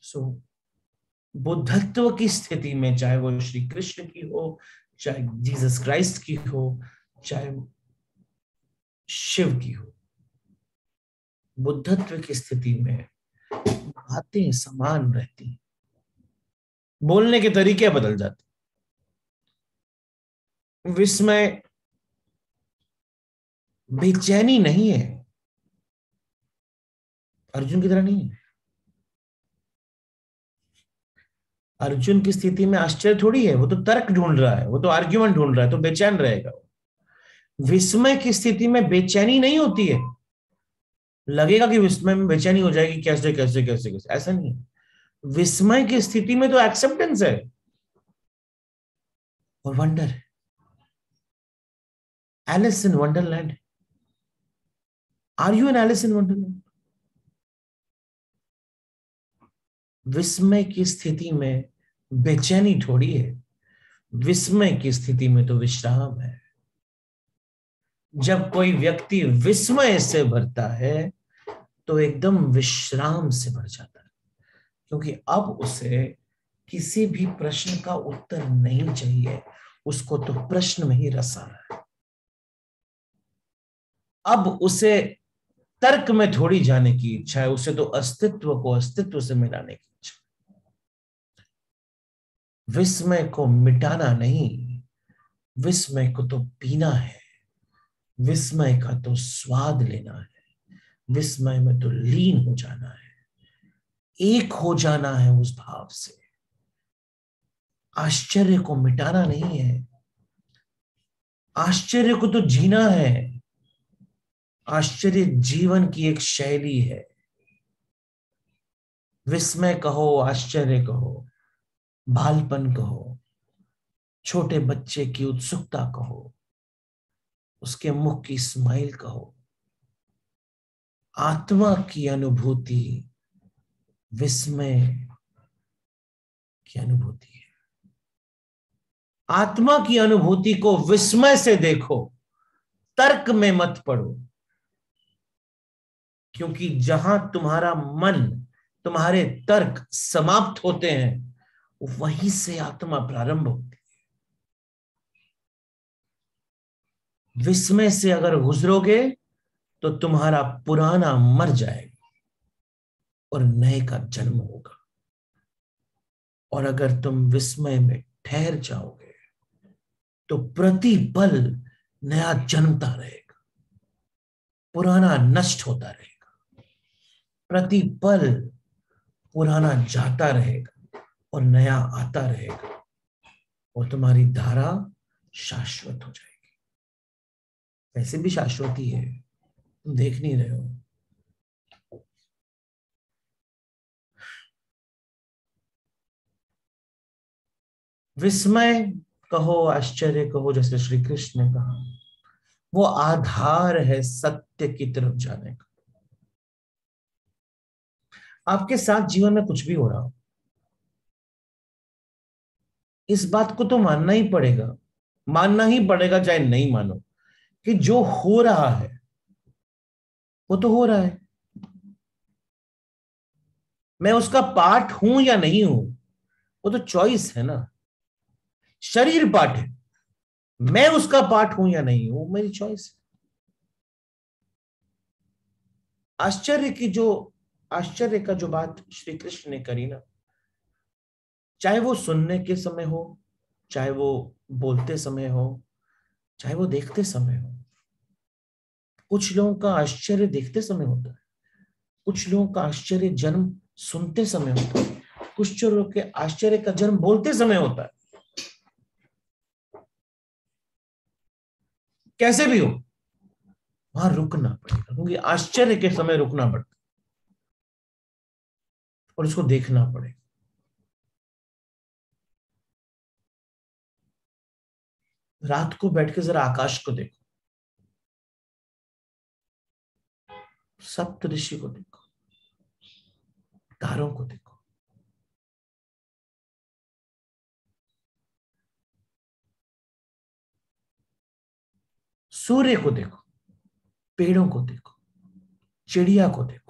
सो बुद्धत्व की स्थिति में चाहे वो श्री कृष्ण की हो, चाहे जीसस क्राइस्ट की हो, चाहे शिव की हो, बुद्धत्व की स्थिति में बातें समान रहती बोलने के तरीके बदल जाते विस्मय बेचैनी नहीं है। अर्जुन की तरह नहीं है। अर्जुन की स्थिति में आश्चर्य थोड़ी है, वो तो तर्क ढूंढ रहा है, वो तो आर्ग्यूमेंट ढूंढ रहा है तो बेचैन रहेगा विस्मय की स्थिति में बेचैनी नहीं होती है। लगेगा कि विस्मय में बेचैनी हो जाएगी, कैसे कैसे कैसे कैसे, ऐसा नहीं विस्मय की स्थिति में तो एक्सेप्टेंस है। और wonder Alice in Wonderland are you an Alice in Wonderland विस्मय की स्थिति में बेचैनी थोड़ी है। विस्मय की स्थिति में तो विश्राम है। जब कोई व्यक्ति विस्मय से भरता है तो एकदम विश्राम से भर जाता है। क्योंकि अब उसे किसी भी प्रश्न का उत्तर नहीं चाहिए, उसको तो प्रश्न में ही रस आ रहा है। अब उसे तर्क में थोड़ी जाने की इच्छा है, उसे तो अस्तित्व को अस्तित्व से मिलाने की इच्छा विस्मय को मिटाना नहीं, विस्मय को तो पीना है, विस्मय का तो स्वाद लेना है, विस्मय में तो लीन हो जाना है, एक हो जाना है उस भाव से। आश्चर्य को मिटाना नहीं है, आश्चर्य को तो जीना है आश्चर्य जीवन की एक शैली है। विस्मय कहो, आश्चर्य कहो बालपन कहो, छोटे बच्चे की उत्सुकता कहो, उसके मुख की स्माइल कहो। आत्मा की अनुभूति विस्मय की अनुभूति है। आत्मा की अनुभूति को विस्मय से देखो, तर्क में मत पड़ो। क्योंकि जहाँ तुम्हारा मन, तुम्हारे तर्क समाप्त होते हैं, वहीं से आत्मा प्रारंभ होती है। विस्मय से अगर गुजरोगे तो तुम्हारा पुराना मर जाएगा और नए का जन्म होगा। और अगर तुम विस्मय में ठहर जाओगे तो प्रतिपल नया जन्मता रहेगा, पुराना नष्ट होता रहेगा। प्रतिपल पुराना जाता रहेगा और नया आता रहेगा और तुम्हारी धारा शाश्वत हो जाएगी। वैसे भी शाश्वती है, तुम देख नहीं रहे हो। विस्मय कहो, आश्चर्य कहो, जैसे श्री कृष्ण ने कहा, वो आधार है सत्य की तरफ़ जाने का। आपके साथ जीवन में कुछ भी हो रहा हो। इस बात को तो मानना ही पड़ेगा। मानना ही पड़ेगा, चाहे नहीं मानो, कि जो हो रहा है, वो तो हो रहा है। मैं उसका पार्ट हूँ या नहीं हूँ, वो तो चॉइस है ना। शरीर पार्ट है। मैं उसका पार्ट हूँ या नहीं हूँ मेरी चॉइस आश्चर्य की जो आश्चर्य का जो बात श्री कृष्ण ने करी ना, चाहे वो सुनने के समय हो, चाहे वो बोलते समय हो, चाहे वो देखते समय हो, कुछ लोगों का आश्चर्य देखते समय होता है, कुछ लोगों का आश्चर्य जन्म सुनते समय होता है, कुछ लोगों के आश्चर्य का जन्म बोलते समय होता है। कैसे भी हो, वहाँ रुकना पड़ेगा, क्योंकि आश्चर्य के समय रुकना पड़ता और उसको देखना पड़ेगा रात को बैठ के जरा आकाश को देखो। सप्त ऋषि को देखो। तारों को देखो। सूर्य को देखो। पेड़ों को देखो। चिड़िया को देखो।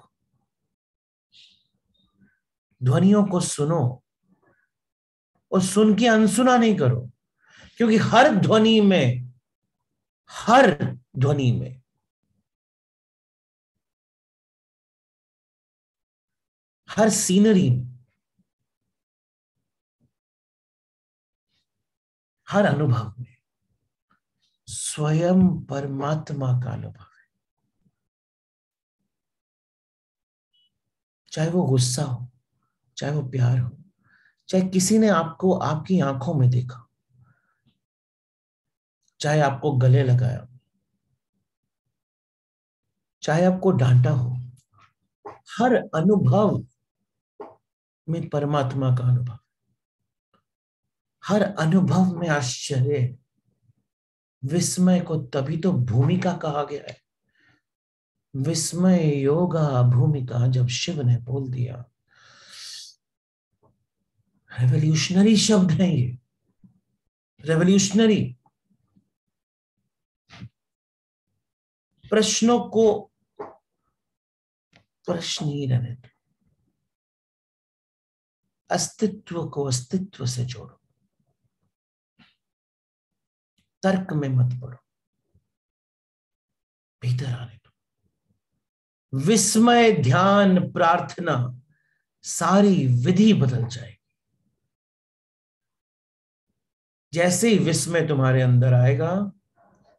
ध्वनियों को सुनो और सुन के अनसुना नहीं करो, क्योंकि हर ध्वनि में, हर ध्वनि में हर सीनरी में, हर अनुभव में स्वयं परमात्मा का अनुभव है। चाहे वो गुस्सा हो चाहे वो प्यार हो, चाहे किसी ने आपको आपकी आँखों में देखा, चाहे आपको गले लगाया, चाहे आपको डांटा हो, हर अनुभव में परमात्मा का अनुभव। हर अनुभव में आश्चर्य, विस्मय को तभी तो भूमिका कहा गया है। विस्मय योगा भूमिका जब शिव ने बोल दिया रेवोल्यूशनरी शब्द है ये। रेवोल्यूशनरी प्रश्नों को प्रश्न ही रहने अस्तित्व को अस्तित्व से जोड़ो। तर्क में मत पड़ो। भीतर आने दो। विस्मय, ध्यान, प्रार्थना, सारी विधि बदल जाएगी। जैसे ही विस्मय तुम्हारे अंदर आएगा,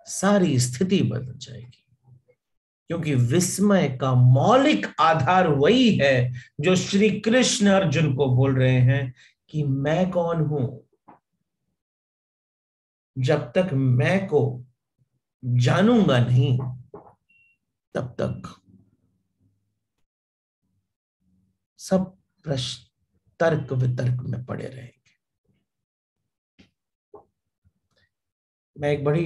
सारी स्थिति बदल जाएगी। क्योंकि विस्मय का मौलिक आधार वही है जो श्री कृष्ण अर्जुन को बोल रहे हैं कि मैं कौन हूँ? जब तक मैं को जानूँगा नहीं, तब तक सब प्रश्न तर्क वितर्क में पड़े रहेंगे। मैं एक बड़ी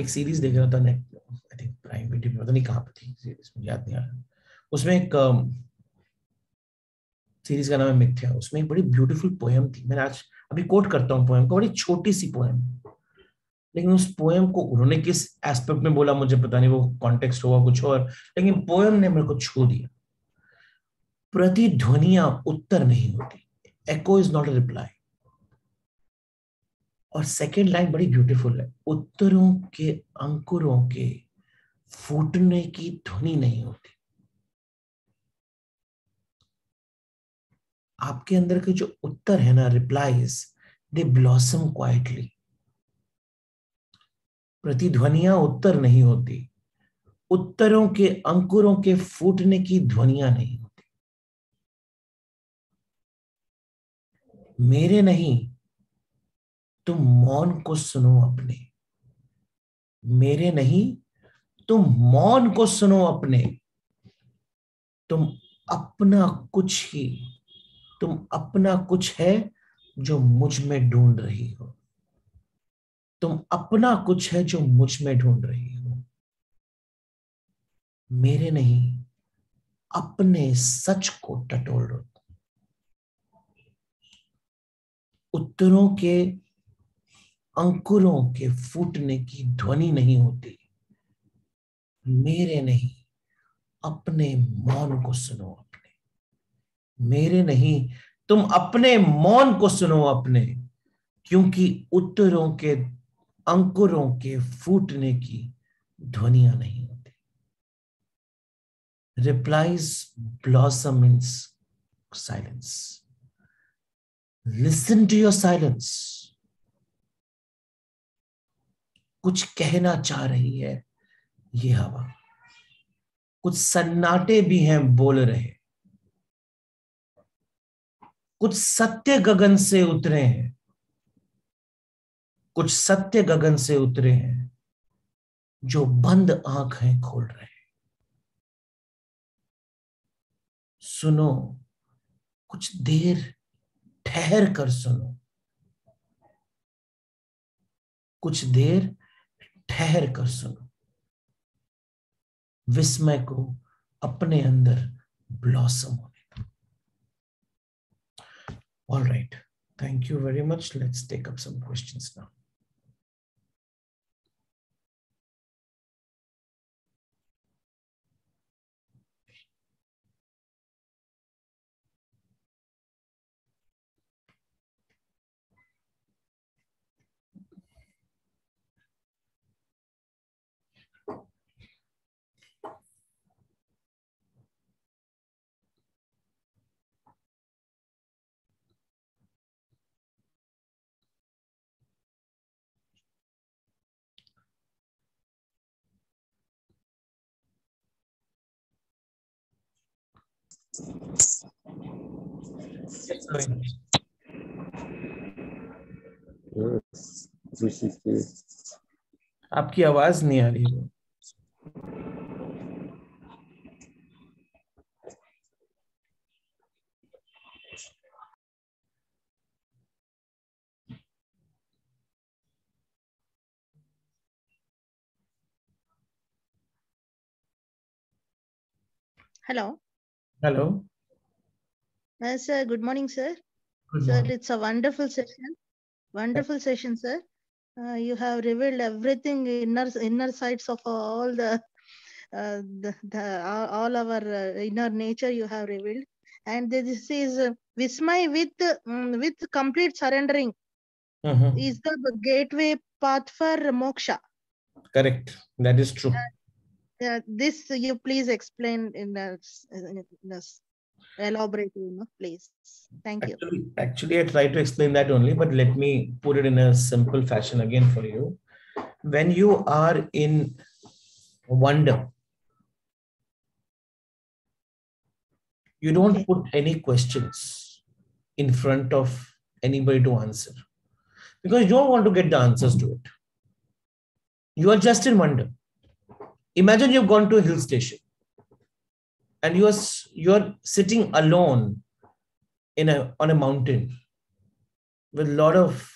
एक सीरीज़ देख रहा था net I think prime video में, पता नहीं कहाँ पे थी सीरीज़ मुझे याद नहीं आ रहा। उसमें एक सीरीज़ का नाम है मिथ्या। उसमें एक बड़ी ब्यूटीफुल पोएम थी। मैंने आज अभी कोट करता हूँ पोएम को, बड़ी छोटी सी पोएम लेकिन उस पोएम को उन्होंने किस एस्पेक्ट में बोला मुझे पता नहीं, वो कॉन्टेक्स्ट हुआ कुछ और। लेकिन पोएम ने मेरे को छू दिया। प्रतिध्वनिया उत्तर नहीं होती। Echo is not a reply और सेकेंड लाइन बड़ी ब्यूटीफुल है। उत्तरों के, अंकुरों के फूटने की ध्वनि नहीं होती। आपके अंदर के जो उत्तर है ना रिप्लाईज दे ब्लॉसम क्वाइटली प्रतिध्वनिया उत्तर नहीं होती। उत्तरों के, अंकुरों के फूटने की ध्वनिया नहीं होती। मेरे नहीं तुम मौन को सुनो अपने। मेरे नहीं, तुम मौन को सुनो अपने। तुम अपना कुछ ही, तुम अपना कुछ है जो मुझमें ढूंढ रही हो। तुम अपना कुछ है जो मुझमें ढूंढ रही हो। मेरे नहीं, अपने सच को टटोल रो उत्तरों के अंकुरों के फूटने की ध्वनि नहीं होती। मेरे नहीं, अपने मौन को सुनो अपने। मेरे नहीं, तुम अपने मौन को सुनो अपने, क्योंकि उत्तरों के, अंकुरों के फूटने की ध्वनिया नहीं होती। Replies blossom in silence listen to your silence कुछ कहना चाह रही है, ये हवा। कुछ सन्नाटे भी हैं, बोल रहे। कुछ सत्य गगन से उतरे हैं। कुछ सत्य गगन से उतरे हैं, जो बंद आँखें खोल रहे हैं। सुनो, कुछ देर ठहर कर सुनो। कुछ देर ठहर कर सुनो। विस्मय को अपने अंदर ब्लॉसम होने all right thank you very much let's take up some questions now आपकी आवाज़ नहीं आ रही है Hello. Hello. Uh, sir, good morning, sir. Good Sir, it's a wonderful session. Wonderful session, sir. Uh, you have revealed everything inner inner sides of all the, uh, the, the all our uh, inner nature you have revealed, and this is uh, Vismay with um, with complete surrendering Mhm. is the gateway path for moksha. Correct. That is true. Uh, this you please explain in a, in elaborate, you know, please. Thank you. Actually, actually, I tried to explain that only, but let me put it in a simple fashion again for you. When you are in wonder, you don't Okay. put any questions in front of anybody to answer because you don't want to get the answers to it. You are just in wonder. Imagine you've gone to a hill station and you are you are sitting alone in a on a mountain with a lot of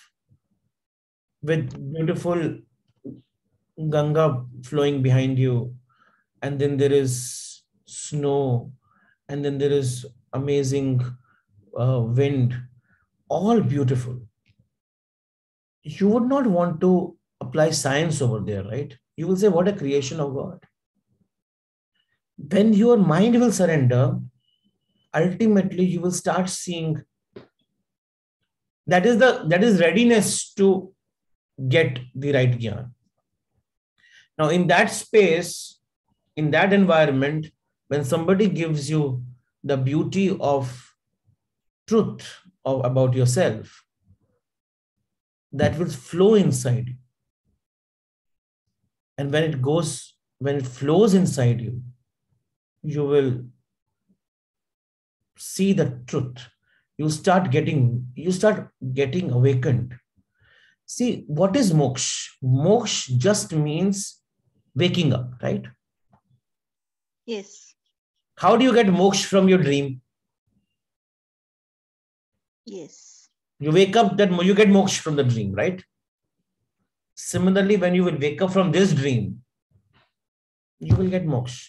with beautiful ganga flowing behind you and then there is snow and then there is amazing uh, wind all beautiful. You would not want to apply science over there right you will say what a creation of god. When your mind will surrender. Ultimately you will start seeing that is the that is readiness to get the right gyan. Now in that space in that environment when somebody gives you the beauty of truth of, about yourself that will flow inside you and when it goes when it flows inside you you will see the truth. You start getting you start getting awakened. See what is moksha moksha just means waking up right? Yes. how do you get moksha from your dream? Yes. you wake up that you get moksha from the dream right similarly when you will wake up from this dream you will get moksha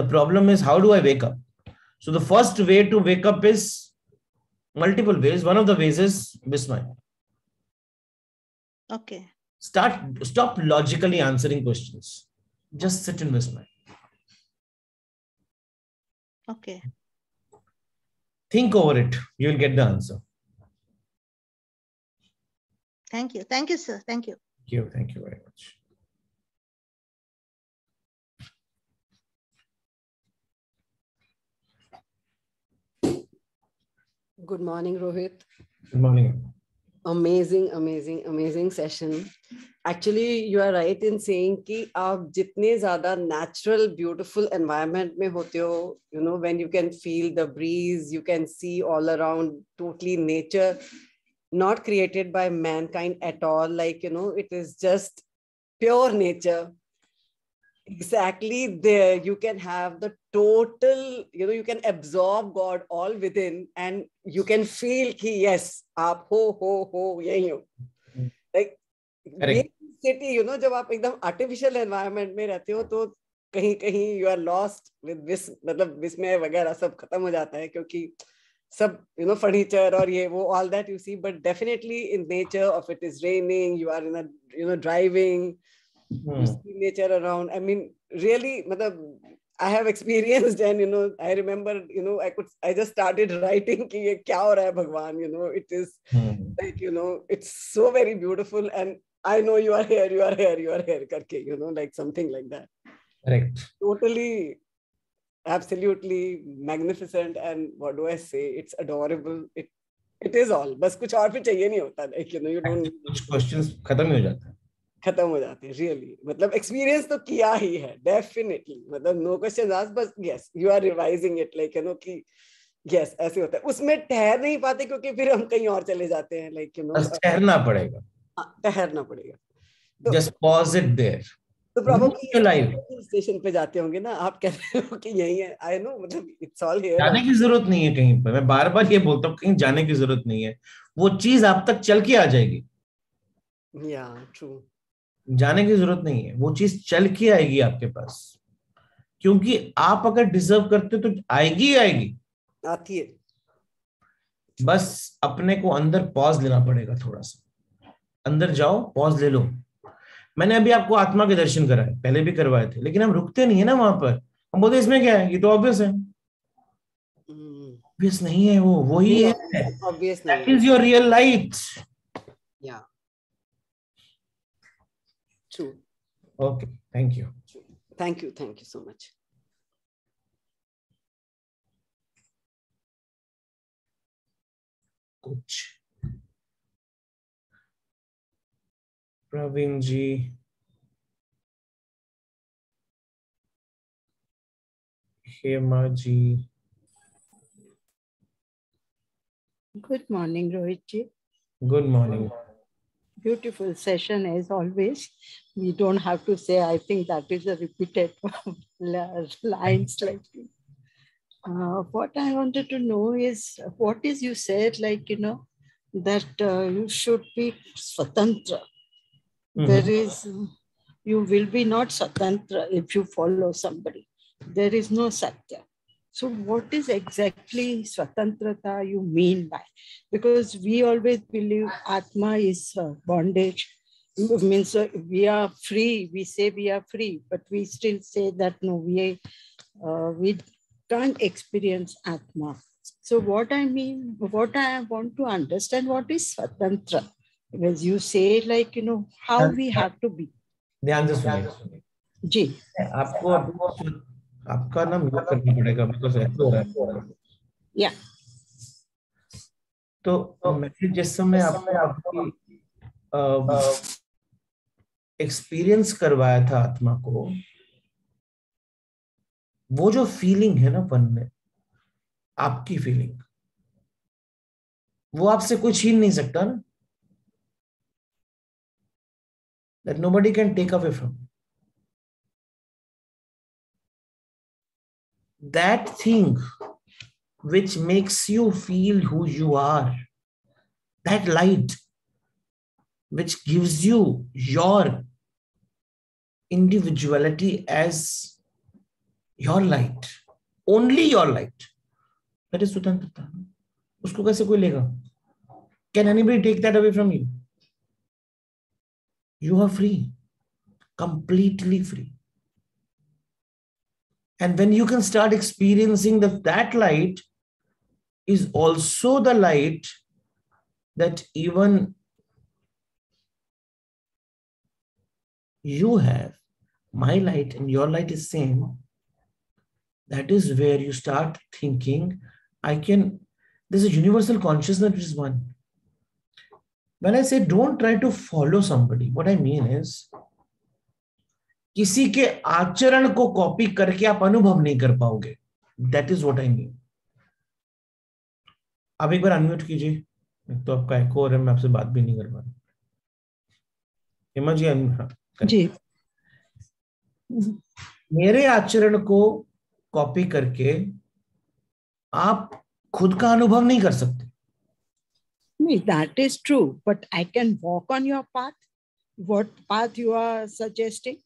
the problem is how do i wake up so the first way to wake up is multiple ways one of the ways is vismay Okay. start stop logically answering questions just sit in Vismay. Okay. Think over it. You will get the answer. Thank you. Thank you, sir. Thank you. You. Thank you very much. Good morning, Rohit. Good morning. Amazing, amazing, amazing session. Actually, you are right in saying कि आप जितने ज़्यादा natural, beautiful environment में होते हो, you know, when you can feel the breeze, you can see all around totally nature, not created by mankind at all. Like, you know, it is just pure nature exactly there you can have the total you know you can absorb god all within and you can feel ki yes aap ho ho ho yahi ho like city you know जब आप एकदम artificial environment में रहते हो तो कहीं कहीं you are lost with विस मतलब विस्मय वगैरह सब खत्म हो जाता है क्योंकि sub you know furniture or ye, wo, all that you see but definitely in nature of it is raining you are in a you know driving hmm. you see nature around i mean really matlab, i have experienced and you know i remember you know i could i just started writing ki ye kya ho hai bhagwan you know it is hmm. like you know it's so very beautiful and i know you are here you are here you are here karke you know like something like that correct totally absolutely magnificent, and what do I say? It's adorable. It it is all. बस कुछ और भी चाहिए नहीं होता like you know you don't. कुछ questions खत्म ही हो जाता है. खत्म हो जाते हैं रियली मतलब एक्सपीरियंस तो किया ही है डेफिनेटली मतलब नो क्वेश्चन आज बस yes you are revising it like you know कि यस ऐसे होता है उसमें ठहर नहीं पाते क्योंकि फिर हम कहीं और चले जाते हैं लाइक यू नो ठहरना पड़ेगा हाँ, ठहरना पड़ेगा जस्ट पॉज इट देयर तो प्रॉब्लम स्टेशन पे जाते होंगे ना आप कह रहे हो कि यही है आई नो मतलब इट्स ऑल हियर जाने की ज़रूरत नहीं है कहीं पर। मैं बार बार ये बोलता हूँ कहीं जाने की ज़रूरत नहीं है। वो चीज़ आप तक चल के आ जाएगी। या ट्रू जाने की ज़रूरत नहीं है। वो चीज़ चल के आएगी आपके पास। क्योंकि आप अगर डिजर्व करते हो तो आएगी ही आएगी। आती है। बस अपने को अंदर पॉज लेना पड़ेगा थोड़ा सा। अंदर जाओ पॉज ले लो। मैंने अभी आपको आत्मा के दर्शन कराए पहले भी करवाए थे लेकिन हम रुकते नहीं है ना वहाँ पर हम बोलते इसमें क्या है ये तो ऑब्वियस है ऑब्वियस हम्म। नहीं है वो वही है obvious is your real light या True. Okay. Thank you. Thank you. Thank you so much. Coach. Praveen ji. Hema ji. Good morning, Rohit ji. Good morning beautiful session as always. We don't have to say, I think that is a repeated lines like uh, what I wanted to know is what is you said, like, you know, that uh, you should be swatantra. Mm-hmm. There is, you will be not swatantra if you follow somebody. There is no satya. So, what is exactly Swatantrata you mean by? Because we always believe Atma is bondage. It means uh, we are free. We say we are free, but we still say that no, we uh, we can't experience Atma. So, what I mean, what I want to understand, what is Swatantra? Because you say like you know how we have to be. ध्यान से सुनिए। जी। आपको आपका ना mute करना पड़ेगा because ऐसे हो रहा है। या तो मैं जिस समय आपकी एक्सपीरियंस करवाया था आत्मा को वो जो फीलिंग है ना पन में आपकी फीलिंग वो आपसे कोई छीन नहीं सकता ना। that nobody can take away from that thing which makes you feel who you are, that light which gives you your individuality as your light, only your light. That is Sutantrata. उसको कैसे कोई लेगा Can anybody take that away from you? you are free, completely free. And when you can start experiencing that that light is also the light that even you have, my light and your light is same. That is where you start thinking, I can, there's a universal consciousness which is one. When I say don't try to follow somebody, what I mean is किसी के आचरण को copy करके आप अनुभव नहीं कर पाओगे. That is what I mean आप एक बार अनम्यूट कीजिए. तो आपका एको और मैं आपसे बात भी नहीं कर पा रहा हेमा जी हाँ, जी. मेरे आचरण को कॉपी करके आप खुद का अनुभव नहीं कर सकते. नहीं that is true but I can walk on your path what path you are suggesting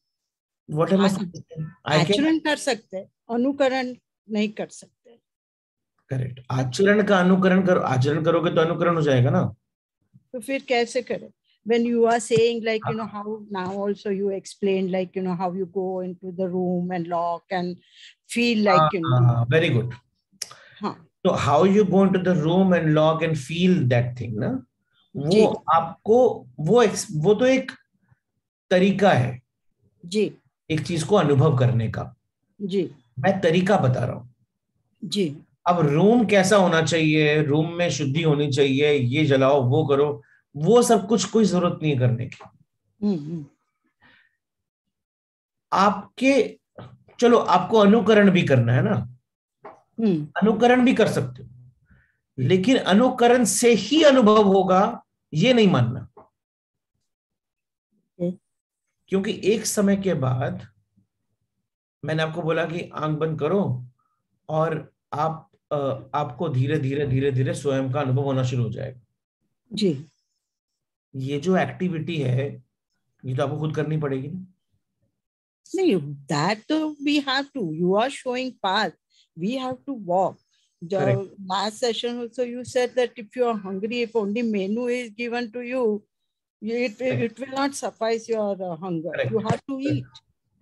what am I हाँ, saying? I can आचरण कर सकते हैं अनुकरण नहीं कर सकते करेक्ट आचरण का अनुकरण करो आचरण करोगे तो अनुकरण हो जाएगा ना तो फिर कैसे करें when you are saying like you know how now also you explained like you know how you go into the room and lock and feel like you know very good हाँ तो how you go into the room and lock and feel that thing ना वो आपको वो वो तो एक तरीका है। जी। एक चीज़ को अनुभव करने का। जी। मैं तरीका बता रहा हूँ। जी। अब रूम कैसा होना चाहिए? रूम में शुद्धि होनी चाहिए ये जलाओ वो करो वो सब कुछ कोई ज़रूरत नहीं है करने की। हम्म, हम्म, आपके चलो आपको अनुकरण भी करना है ना। अनुकरण भी कर सकते हो। लेकिन अनुकरण से ही अनुभव होगा ये नहीं मानना। हम्म। क्योंकि एक समय के बाद मैंने आपको बोला कि आँख बंद करो और आप आपको धीरे धीरे धीरे धीरे स्वयं का अनुभव होना शुरू हो जाएगा। जी। ये जो एक्टिविटी है ये तो आपको खुद करनी पड़ेगी ना। नहीं that तो we have to you are showing path we have to walk the Correct. last session also you said that if you are hungry if only menu is given to you you- it, it will not suffice your uh, hunger Correct. you have to eat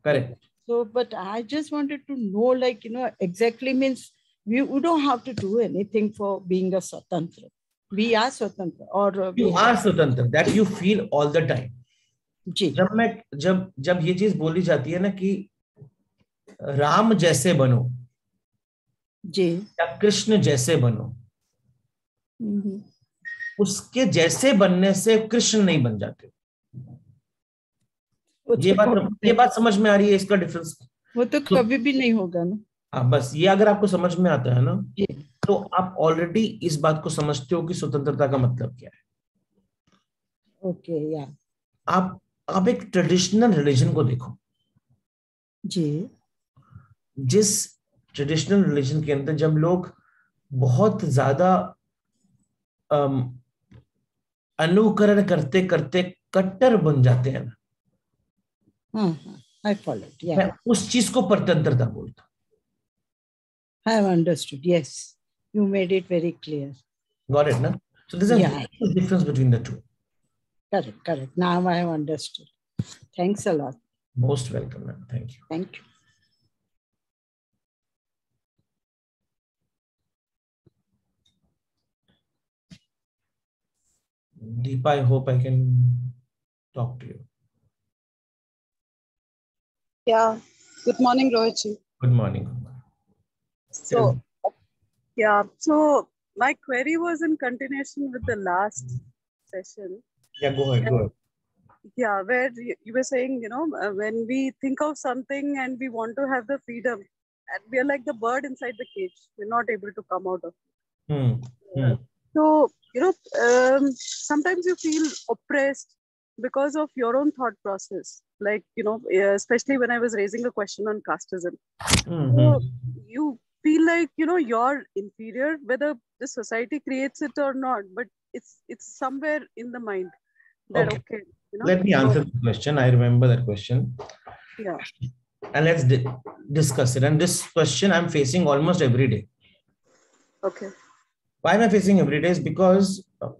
correct so but i just wanted to know like you know exactly means we, we don't have to do anything for being a swatantra we are swatantra or uh, we you are have- स्वतंत्र that you feel all the जी जब मैं जब जब ये चीज़ बोली जाती है ना कि राम जैसे बनो जी। या कृष्ण जैसे बनो। उसके जैसे बनने से कृष्ण नहीं बन जाते। ये तो- बात ये बात समझ में आ रही है इसका डिफरेंस वो तो कभी भी नहीं होगा ना। हाँ बस ये अगर आपको समझ में आता है ना तो आप ऑलरेडी इस बात को समझते हो कि स्वतंत्रता का मतलब क्या है। ओके या आप आप एक ट्रेडिशनल रिलीजन को देखो। जी। जिस ट्रेडिशनल रिलीजन के अंदर जब लोग बहुत ज़्यादा अनुकरण करते करते कट्टर बन जाते हैं ना। आई फॉलोड मैं उस चीज़ को परतंत्रता बोलता I have understood yes you made it very clear got it ना? So this Yeah. Is difference between the two correct correct now I have understood thanks a lot most welcome ma'am thank you thank Deepa, I hope I can talk to you. Yeah. Good morning, Rohitji. Good morning. So, yeah. So my query was in continuation with the last session. Yeah, go ahead, go ahead. Yeah, where you, were saying, you know, uh, when we think of something and we want to have the freedom, and we are like the bird inside the cage. We're not able to come out of. Hmm. Hmm. So, you know, um, sometimes you feel oppressed because of your own thought process. Like, you know, especially when I was raising a question on casteism. Hmm, hmm. you feel like you know you're inferior whether the society creates it or not but it's it's somewhere in the mind that Okay. okay, you know Let me so- answer the question. I remember that question. yeah And let's di- discuss it. And this question I'm facing almost every day. okay Why am I facing every day? Is because uh,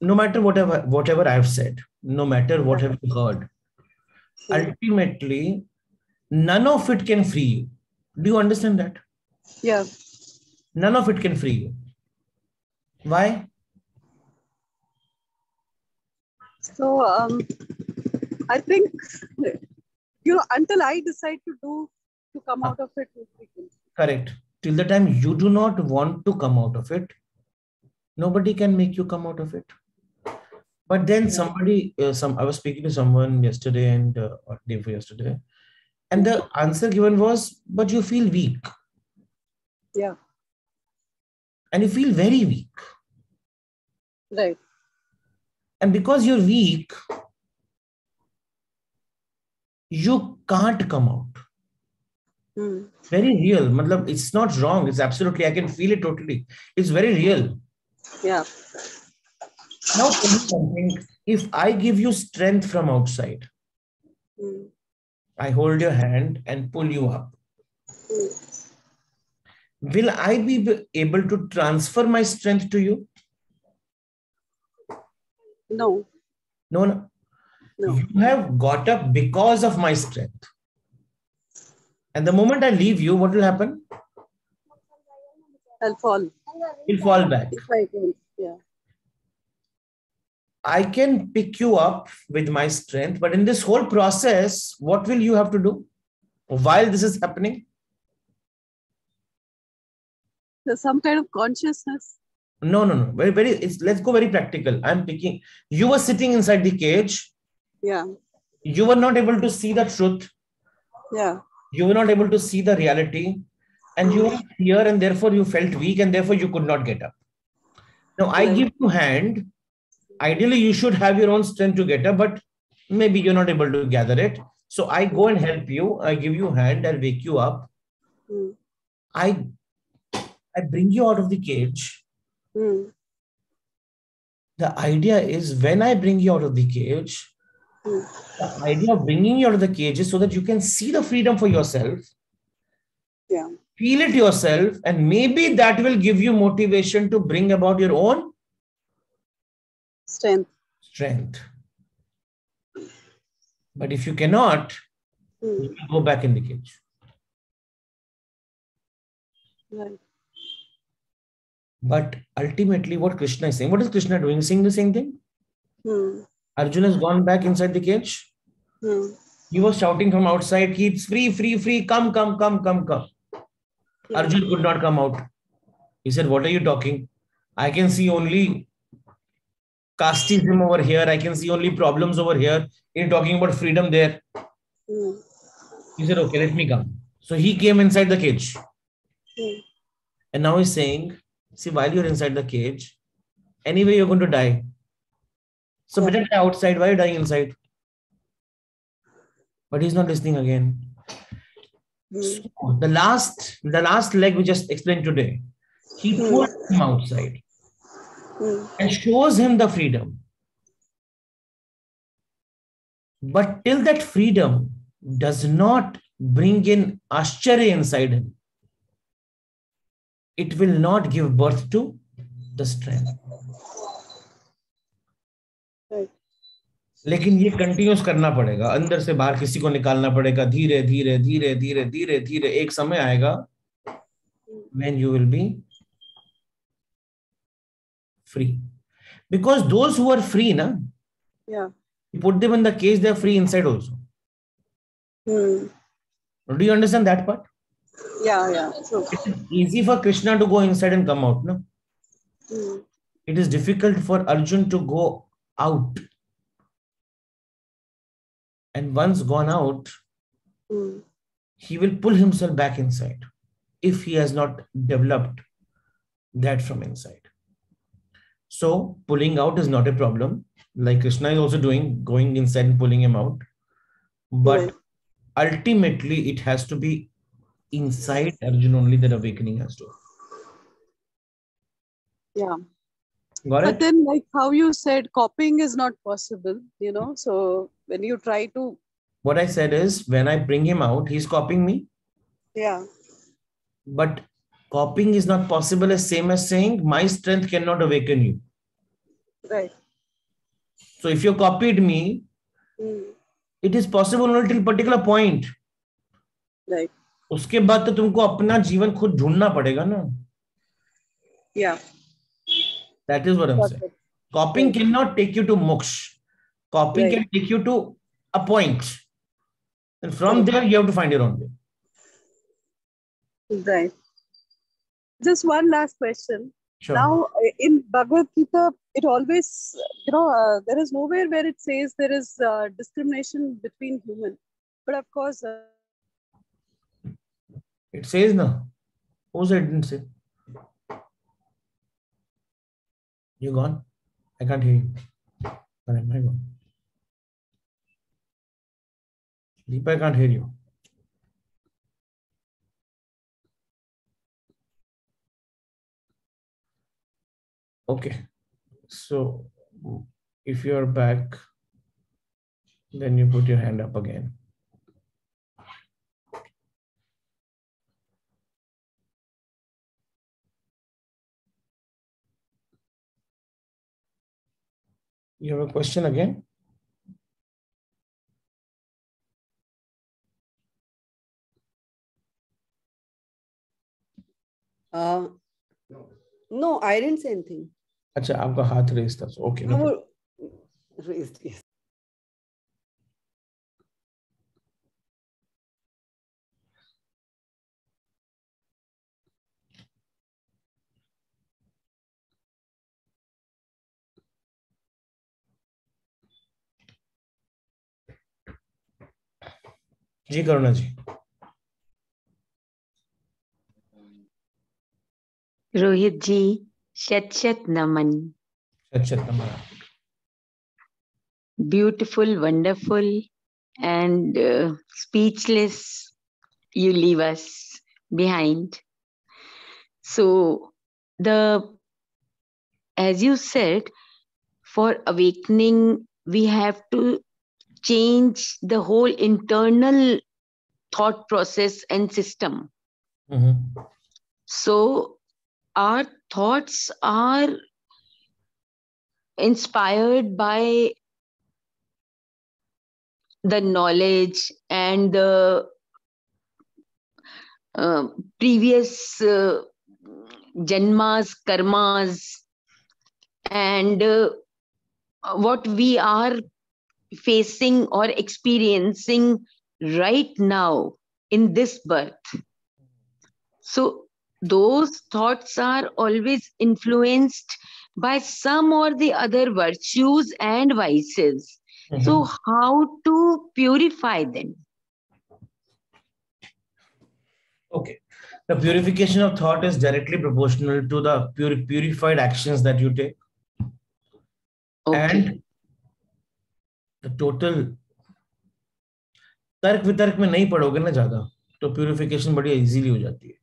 no matter whatever whatever I've said, no matter what have you heard, ultimately, none of it can free you. Do you understand that? Yeah. None of it can free you. Why? So um, I think you know until I decide to do to come out of it. Correct. Till the time you do not want to come out of it, nobody can make you come out of it. But then somebody, uh, some I was speaking to someone yesterday and uh, or day before yesterday, and the answer given was, "But you feel weak." Yeah. And you feel very weak. Right. And because you're weak, you can't come out. Hmm. Very real. Matlab, it's not wrong. It's absolutely, I can feel it totally. It's very real. Yeah. Now tell me something. If I give you strength from outside, Hmm. I hold your hand and pull you up. Hmm. Will I be able to transfer my strength to you? No. No, no. No. You have got up because of my strength. And the moment I leave you, what will happen? I'll fall You'll fall back. if I can. Yeah. I can pick you up with my strength, but in this whole process, what will you have to do while this is happening? There's some kind of consciousness. No, no, no. Very, very. It's, let's go very practical. I'm picking. You were sitting inside the cage. Yeah. You were not able to see the truth. Yeah. You were not able to see the reality, and you were here, and therefore you felt weak, and therefore you could not get up. Now I give you hand. Ideally, you should have your own strength to get up, but maybe you're not able to gather it. So I go and help you. I give you hand. I'll wake you up. Hmm. I I bring you out of the cage. Hmm. The idea is when I bring you out of the cage, Hmm. the idea of bringing you out of the cage is so that you can see the freedom for yourself, Yeah. Feel it yourself, and maybe that will give you motivation to bring about your own Strength. strength. But if you cannot, Hmm. you go back in the cage. Right. But ultimately, what Krishna is saying, what is Krishna doing? Saying the same thing? Hmm. Arjuna has gone back inside the cage. Hmm. He was shouting from outside, keeps free, free, free, come, come, come, come, come. Arjun could not come out. He said, What are you talking? I can see only casteism over here. I can see only problems over here. You're talking about freedom there. Hmm. He said, Okay, let me come. So he came inside the cage. Hmm. And now he's saying, See, while you're inside the cage, anyway, you're going to die. So better die outside. Why are you dying inside? But he's not listening again. Hmm. So the last, the last leg we just explained today, he Hmm. pulls him outside Hmm. and shows him the freedom. But till that freedom does not bring in Ashcharya inside him, it will not give birth to the strength. Right. लेकिन ये continuous करना पड़ेगा। अंदर से बाहर किसी को निकालना पड़ेगा। धीरे धीरे धीरे धीरे धीरे धीरे एक समय आएगा। When you will be free because those who free ना put they been the case they are free inside also do you understand that part yeah yeah easy for Krishna to go inside and come out ना it is difficult for Arjun to go out and once gone out Hmm. he will pull himself back inside if he has not developed that from inside. So, pulling out is not a problem, like Krishna is also doing, going inside and pulling him out. But Right. ultimately, it has to be inside Arjun only that awakening has to. Yeah. Got But it? then, like how you said, copying is not possible, you know. So when you try to, What I said is when I bring him out, he's copying me. yeah, But copying is not possible as same as saying my strength cannot awaken you. right. So if you copied me, Hmm. it is possible only till particular point. Right. उसके बाद तो तुमको अपना जीवन खुद ढूंढना पड़ेगा ना Yeah. That is what I am saying copying cannot take you to moksha copying Right. can take you to a point. and from there you have to find your own way Right. Just one last question. sure Now, uh, in Bhagavad Gita, it always, you know, uh, there is nowhere where it says there is uh, discrimination between human. But of course, uh, it says no who said it didn't say you gone i can't hear you where am i gone deepa i can't hear you. Okay. So if you're back then you put your hand up again. You have a question again? No I say anything अच्छा आपका हाथ raise था okay no जी करुणा जी। रोहित जी शत शत नमन अच्छा तुम्हारा beautiful wonderful and uh, speechless you leave us behind so the as you said for awakening we have to change the whole internal thought process and system Mhm. So our thoughts are inspired by the knowledge and the uh, previous uh, janmas, karmas, and uh, what we are facing or experiencing right now in this birth. So those thoughts are always influenced by some or the other virtues and vices. Mm-hmm. So, Mhm. how to purify them? okay the purification of thought is directly proportional to the puri- purified actions that you take Okay. and the total तर्क वितर्क में नहीं पढ़ोगे ना ज़्यादा तो purification बड़ी easily हो जाती है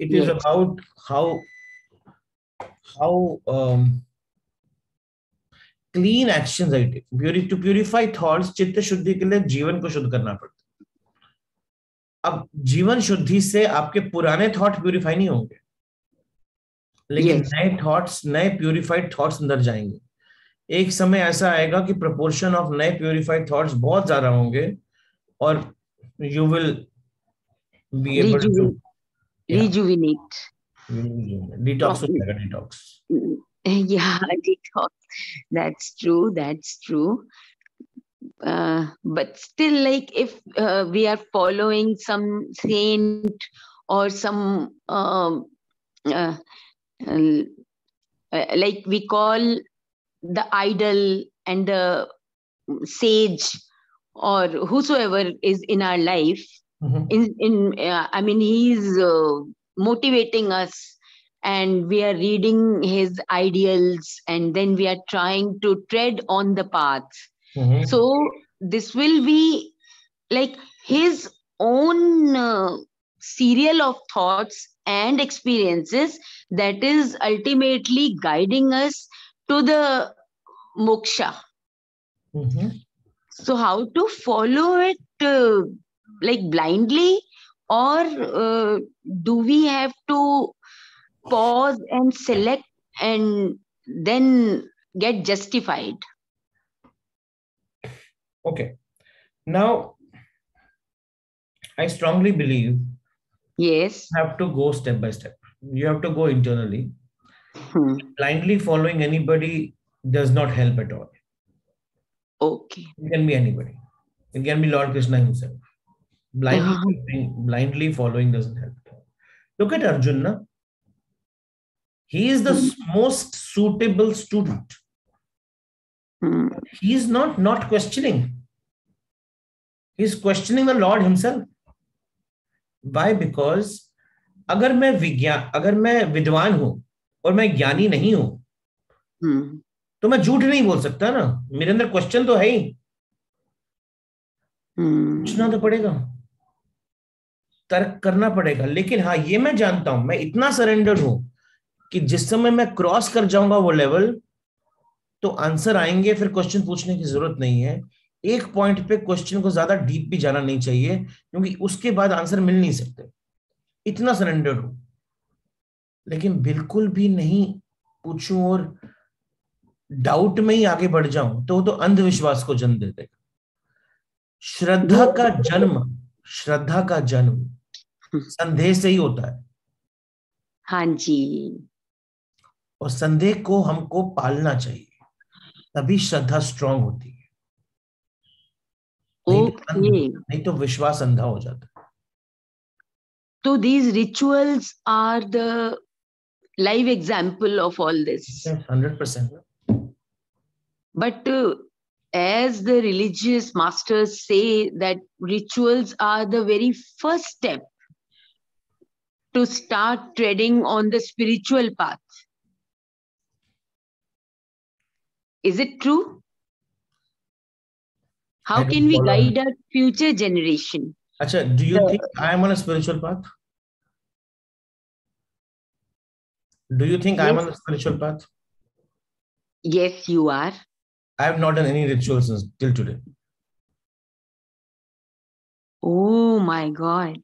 it is Yes. about how how um, clean actions I take. Puri- to purify thoughts, चित्त शुद्धि के लिए जीवन को शुद्ध करना पड़ता अब जीवन शुद्धि से आपके पुराने थॉट प्यूरिफाई नहीं होंगे लेकिन Yes. नए थॉट्स नए प्यूरिफाइड थॉट्स अंदर जाएँगे एक समय ऐसा आएगा कि प्रपोर्शन ऑफ़ नए प्यूरिफाइड थॉट्स बहुत ज़्यादा होंगे और you will be able to rejuvenate. Mm-hmm. Detox detox. Mm-hmm. Yeah detox. That's true that's true. Uh, but still like if uh, we are following some saint or some um, uh, uh, uh like we call the idol and the sage or whosoever is in our life in in uh, i mean he's uh, motivating us and we are reading his ideals and then we are trying to tread on the path. So this will be like his own uh, serial of thoughts and experiences that is ultimately guiding us to the moksha. So how to follow it uh, like blindly or uh, do we have to pause and select and then get justified Okay. Now, I strongly believe Yes. you have to go step by step. You have to go internally. Hmm. Blindly following anybody does not help at all. Okay. It can be anybody. It can be Lord Krishna himself. Blindly, Uh-huh. following, blindly following doesn't help. Look at Arjuna. He is the s- most suitable student. Hmm. He is not not questioning. He is questioning the Lord himself. Why? Because अगर मैं विज्ञान अगर मैं विद्वान हूँ और मैं ज्ञानी नहीं हूँ Hmm. तो मैं झूठ नहीं बोल सकता ना मेरे अंदर क्वेश्चन तो है ही Hmm. पूछना तो पड़ेगा तर्क करना पड़ेगा। लेकिन हाँ ये मैं जानता हूँ मैं इतना सरेंडर हूँ कि जिस समय मैं क्रॉस कर जाऊँगा वो लेवल तो आंसर आएँगे फिर क्वेश्चन पूछने की ज़रूरत नहीं है। एक पॉइंट पे क्वेश्चन को ज़्यादा डीप भी जाना नहीं चाहिए क्योंकि उसके बाद आंसर मिल नहीं सकते। इतना सरेंडर हूँ। लेकिन बिल्कुल भी नहीं पूछूँ और डाउट में ही आगे बढ़ जाऊँ तो वो तो अंधविश्वास को जन्म दे देगा। श्रद्धा का जन्म श्रद्धा का जन्म संदेह से ही होता है। हाँ जी। और संदेह को हमको पालना चाहिए तभी श्रद्धा स्ट्रांग होती है। okay. तो नहीं तो विश्वास अंधा हो जाता तो these rituals are the live example of all this hundred percent but as the religious masters say that rituals are the very first step to start treading on the spiritual path. Is it true? How can we guide our future generation? Acha, do you think I am on a spiritual path? Do you think yes. I'm on a spiritual path? Yes, you are. I have not done any rituals till today. Oh my God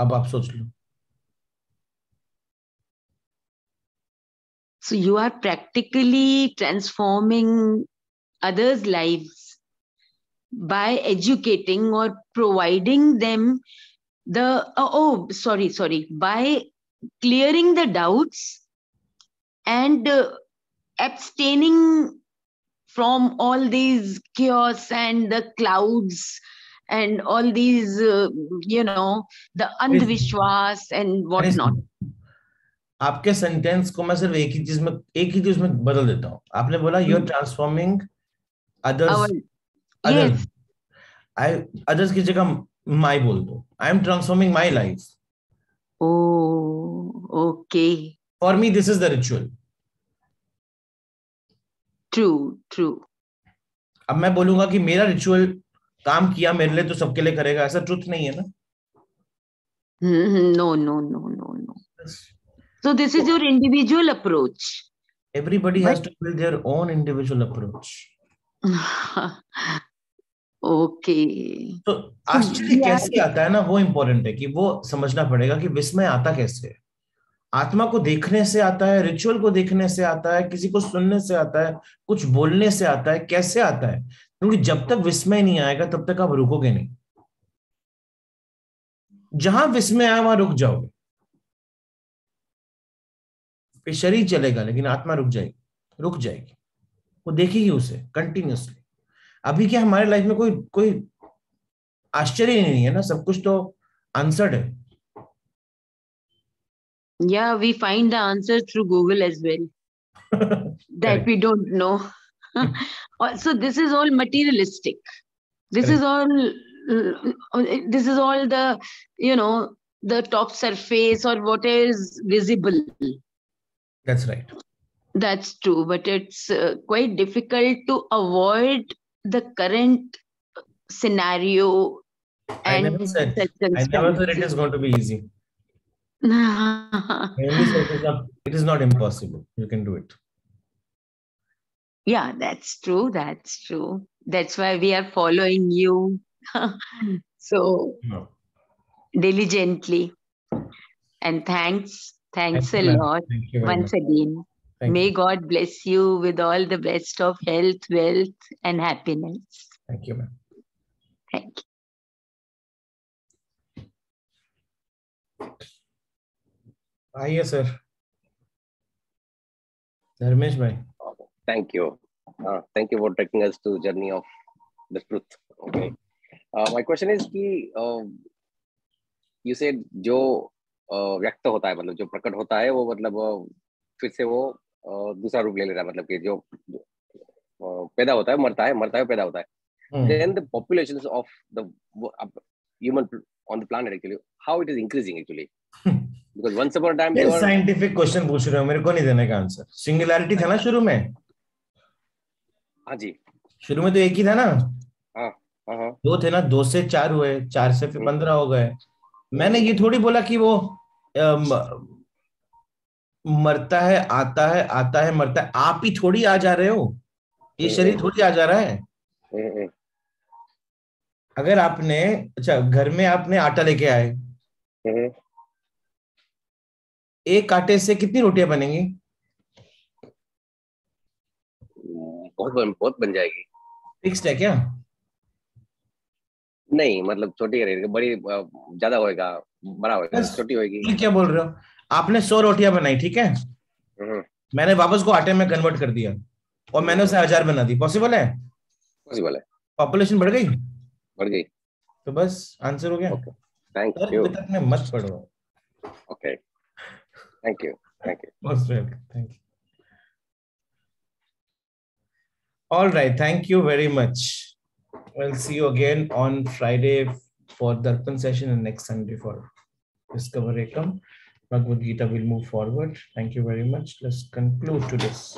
अब आप सोच लो So you are practically transforming others' lives by educating or providing them the oh, oh sorry sorry by clearing the doubts and uh, abstaining from all these chaos and the clouds and all these uh, you know the andvishwas and अरे whatnot. सुनो, आपके sentence को मैं सिर्फ़ एक ही चीज़ में एक ही चीज़ में बदल देता हूँ। आपने बोला you are. Transforming others others I others की जगह माई बोल दो। I am transforming my life oh okay. For me this is the ritual True, true. अब मैं बोलूँगा कि मेरा रिचुअल काम किया मेरे लिए तो सबके लिए करेगा ऐसा ट्रुथ नहीं है ना No, no, no, no, no. So this is your individual approach. Everybody has to build their own individual approach okay. तो आश्चर्य कैसे आता है ना वो इंपॉर्टेंट है कि वो समझना पड़ेगा कि विस्मय आता कैसे है आत्मा को देखने से आता है रिचुअल को देखने से आता है किसी को सुनने से आता है कुछ बोलने से आता है कैसे आता है क्योंकि जब तक विस्मय नहीं आएगा तब तक आप रुकोगे नहीं। जहाँ विस्मय आया वहाँ रुक जाओगे। फिर शरीर चलेगा लेकिन आत्मा रुक जाएगी रुक जाएगी। वो देखेगी उसे कंटिन्यूसली अभी क्या हमारे लाइफ में कोई कोई आश्चर्य नहीं है ना? सब कुछ तो आंसर्ड है। Yeah, we find the answer through Google as well. That Correct. we don't know. also, this is all materialistic. This is all. uh, This is all the you know the top surface or what is visible. That's right. That's true, but it's uh, quite difficult to avoid the current scenario I never said I never said it is going to be easy. I only said it is not it is not impossible. You can do it. Yeah, that's true. That's true. That's why we are following you hmm. so no. diligently. And thanks. Thanks Excellent. a lot Thank you once much. again. Thank May you. God bless you with all the best of health, wealth, and happiness. Thank you, ma'am. Thank you. आइए sir. Dharmesh bhai Thank you. Uh, thank you for taking us to journey of the truth. Okay. Uh, my question is कि uh, you said जो uh, व्यक्त होता है मतलब जो प्रकट होता है वो मतलब uh, फिर से वो uh, दूसरा रूप ले लेता है मतलब कि जो uh, पैदा होता है मरता है मरता है पैदा होता है hmm, then the populations of the uh, human on the planet actually how it is increasing actually because once upon a time ये साइंटिफिक क्वेश्चन पूछ रहे हो मेरे को नहीं देने का आंसर सिंगुलैरिटी था ना शुरू में हाँ जी। शुरू में तो एक ही था ना? हाँ हाँ दो थे ना दो से चार हुए चार से फिर पंद्रह हो गए। मैंने ये थोड़ी बोला कि वो मरता है आता है आता है मरता है आप ही थोड़ी आ जा रहे हो। ये शरीर थोड़ी आ जा रहा है। हम्म, हम्म, अगर आपने अच्छा घर में आपने आटा लेके आए। हम्म, एक आटे से कितनी रोटियाँ बनेंगी? बहुत बहुत बन जाएगी। फिक्स्ड है क्या? नहीं मतलब छोटी रहेगी बड़ी ज़्यादा होएगा बड़ा होएगा छोटी होएगी। ये क्या बोल रहे हो? आपने सौ रोटियाँ बनाई ठीक है? हम्म, मैंने वापस को आटे में कन्वर्ट कर दिया और मैंने उसे हज़ार बना दी। पॉसिबल है? पॉसिबल है। पॉपुलेशन बढ़ गई? बढ़ गई। तो बस आंसर हो गया. थैंक यू तक में मत पढ़ो। Okay thank you thank you Most welcome. Thank you. All right. Thank you very much. We'll see you again on Friday for Darpan session and next Sunday for Discover Ekam. Bhagavad Gita will move forward. Thank you very much. Let's conclude today's.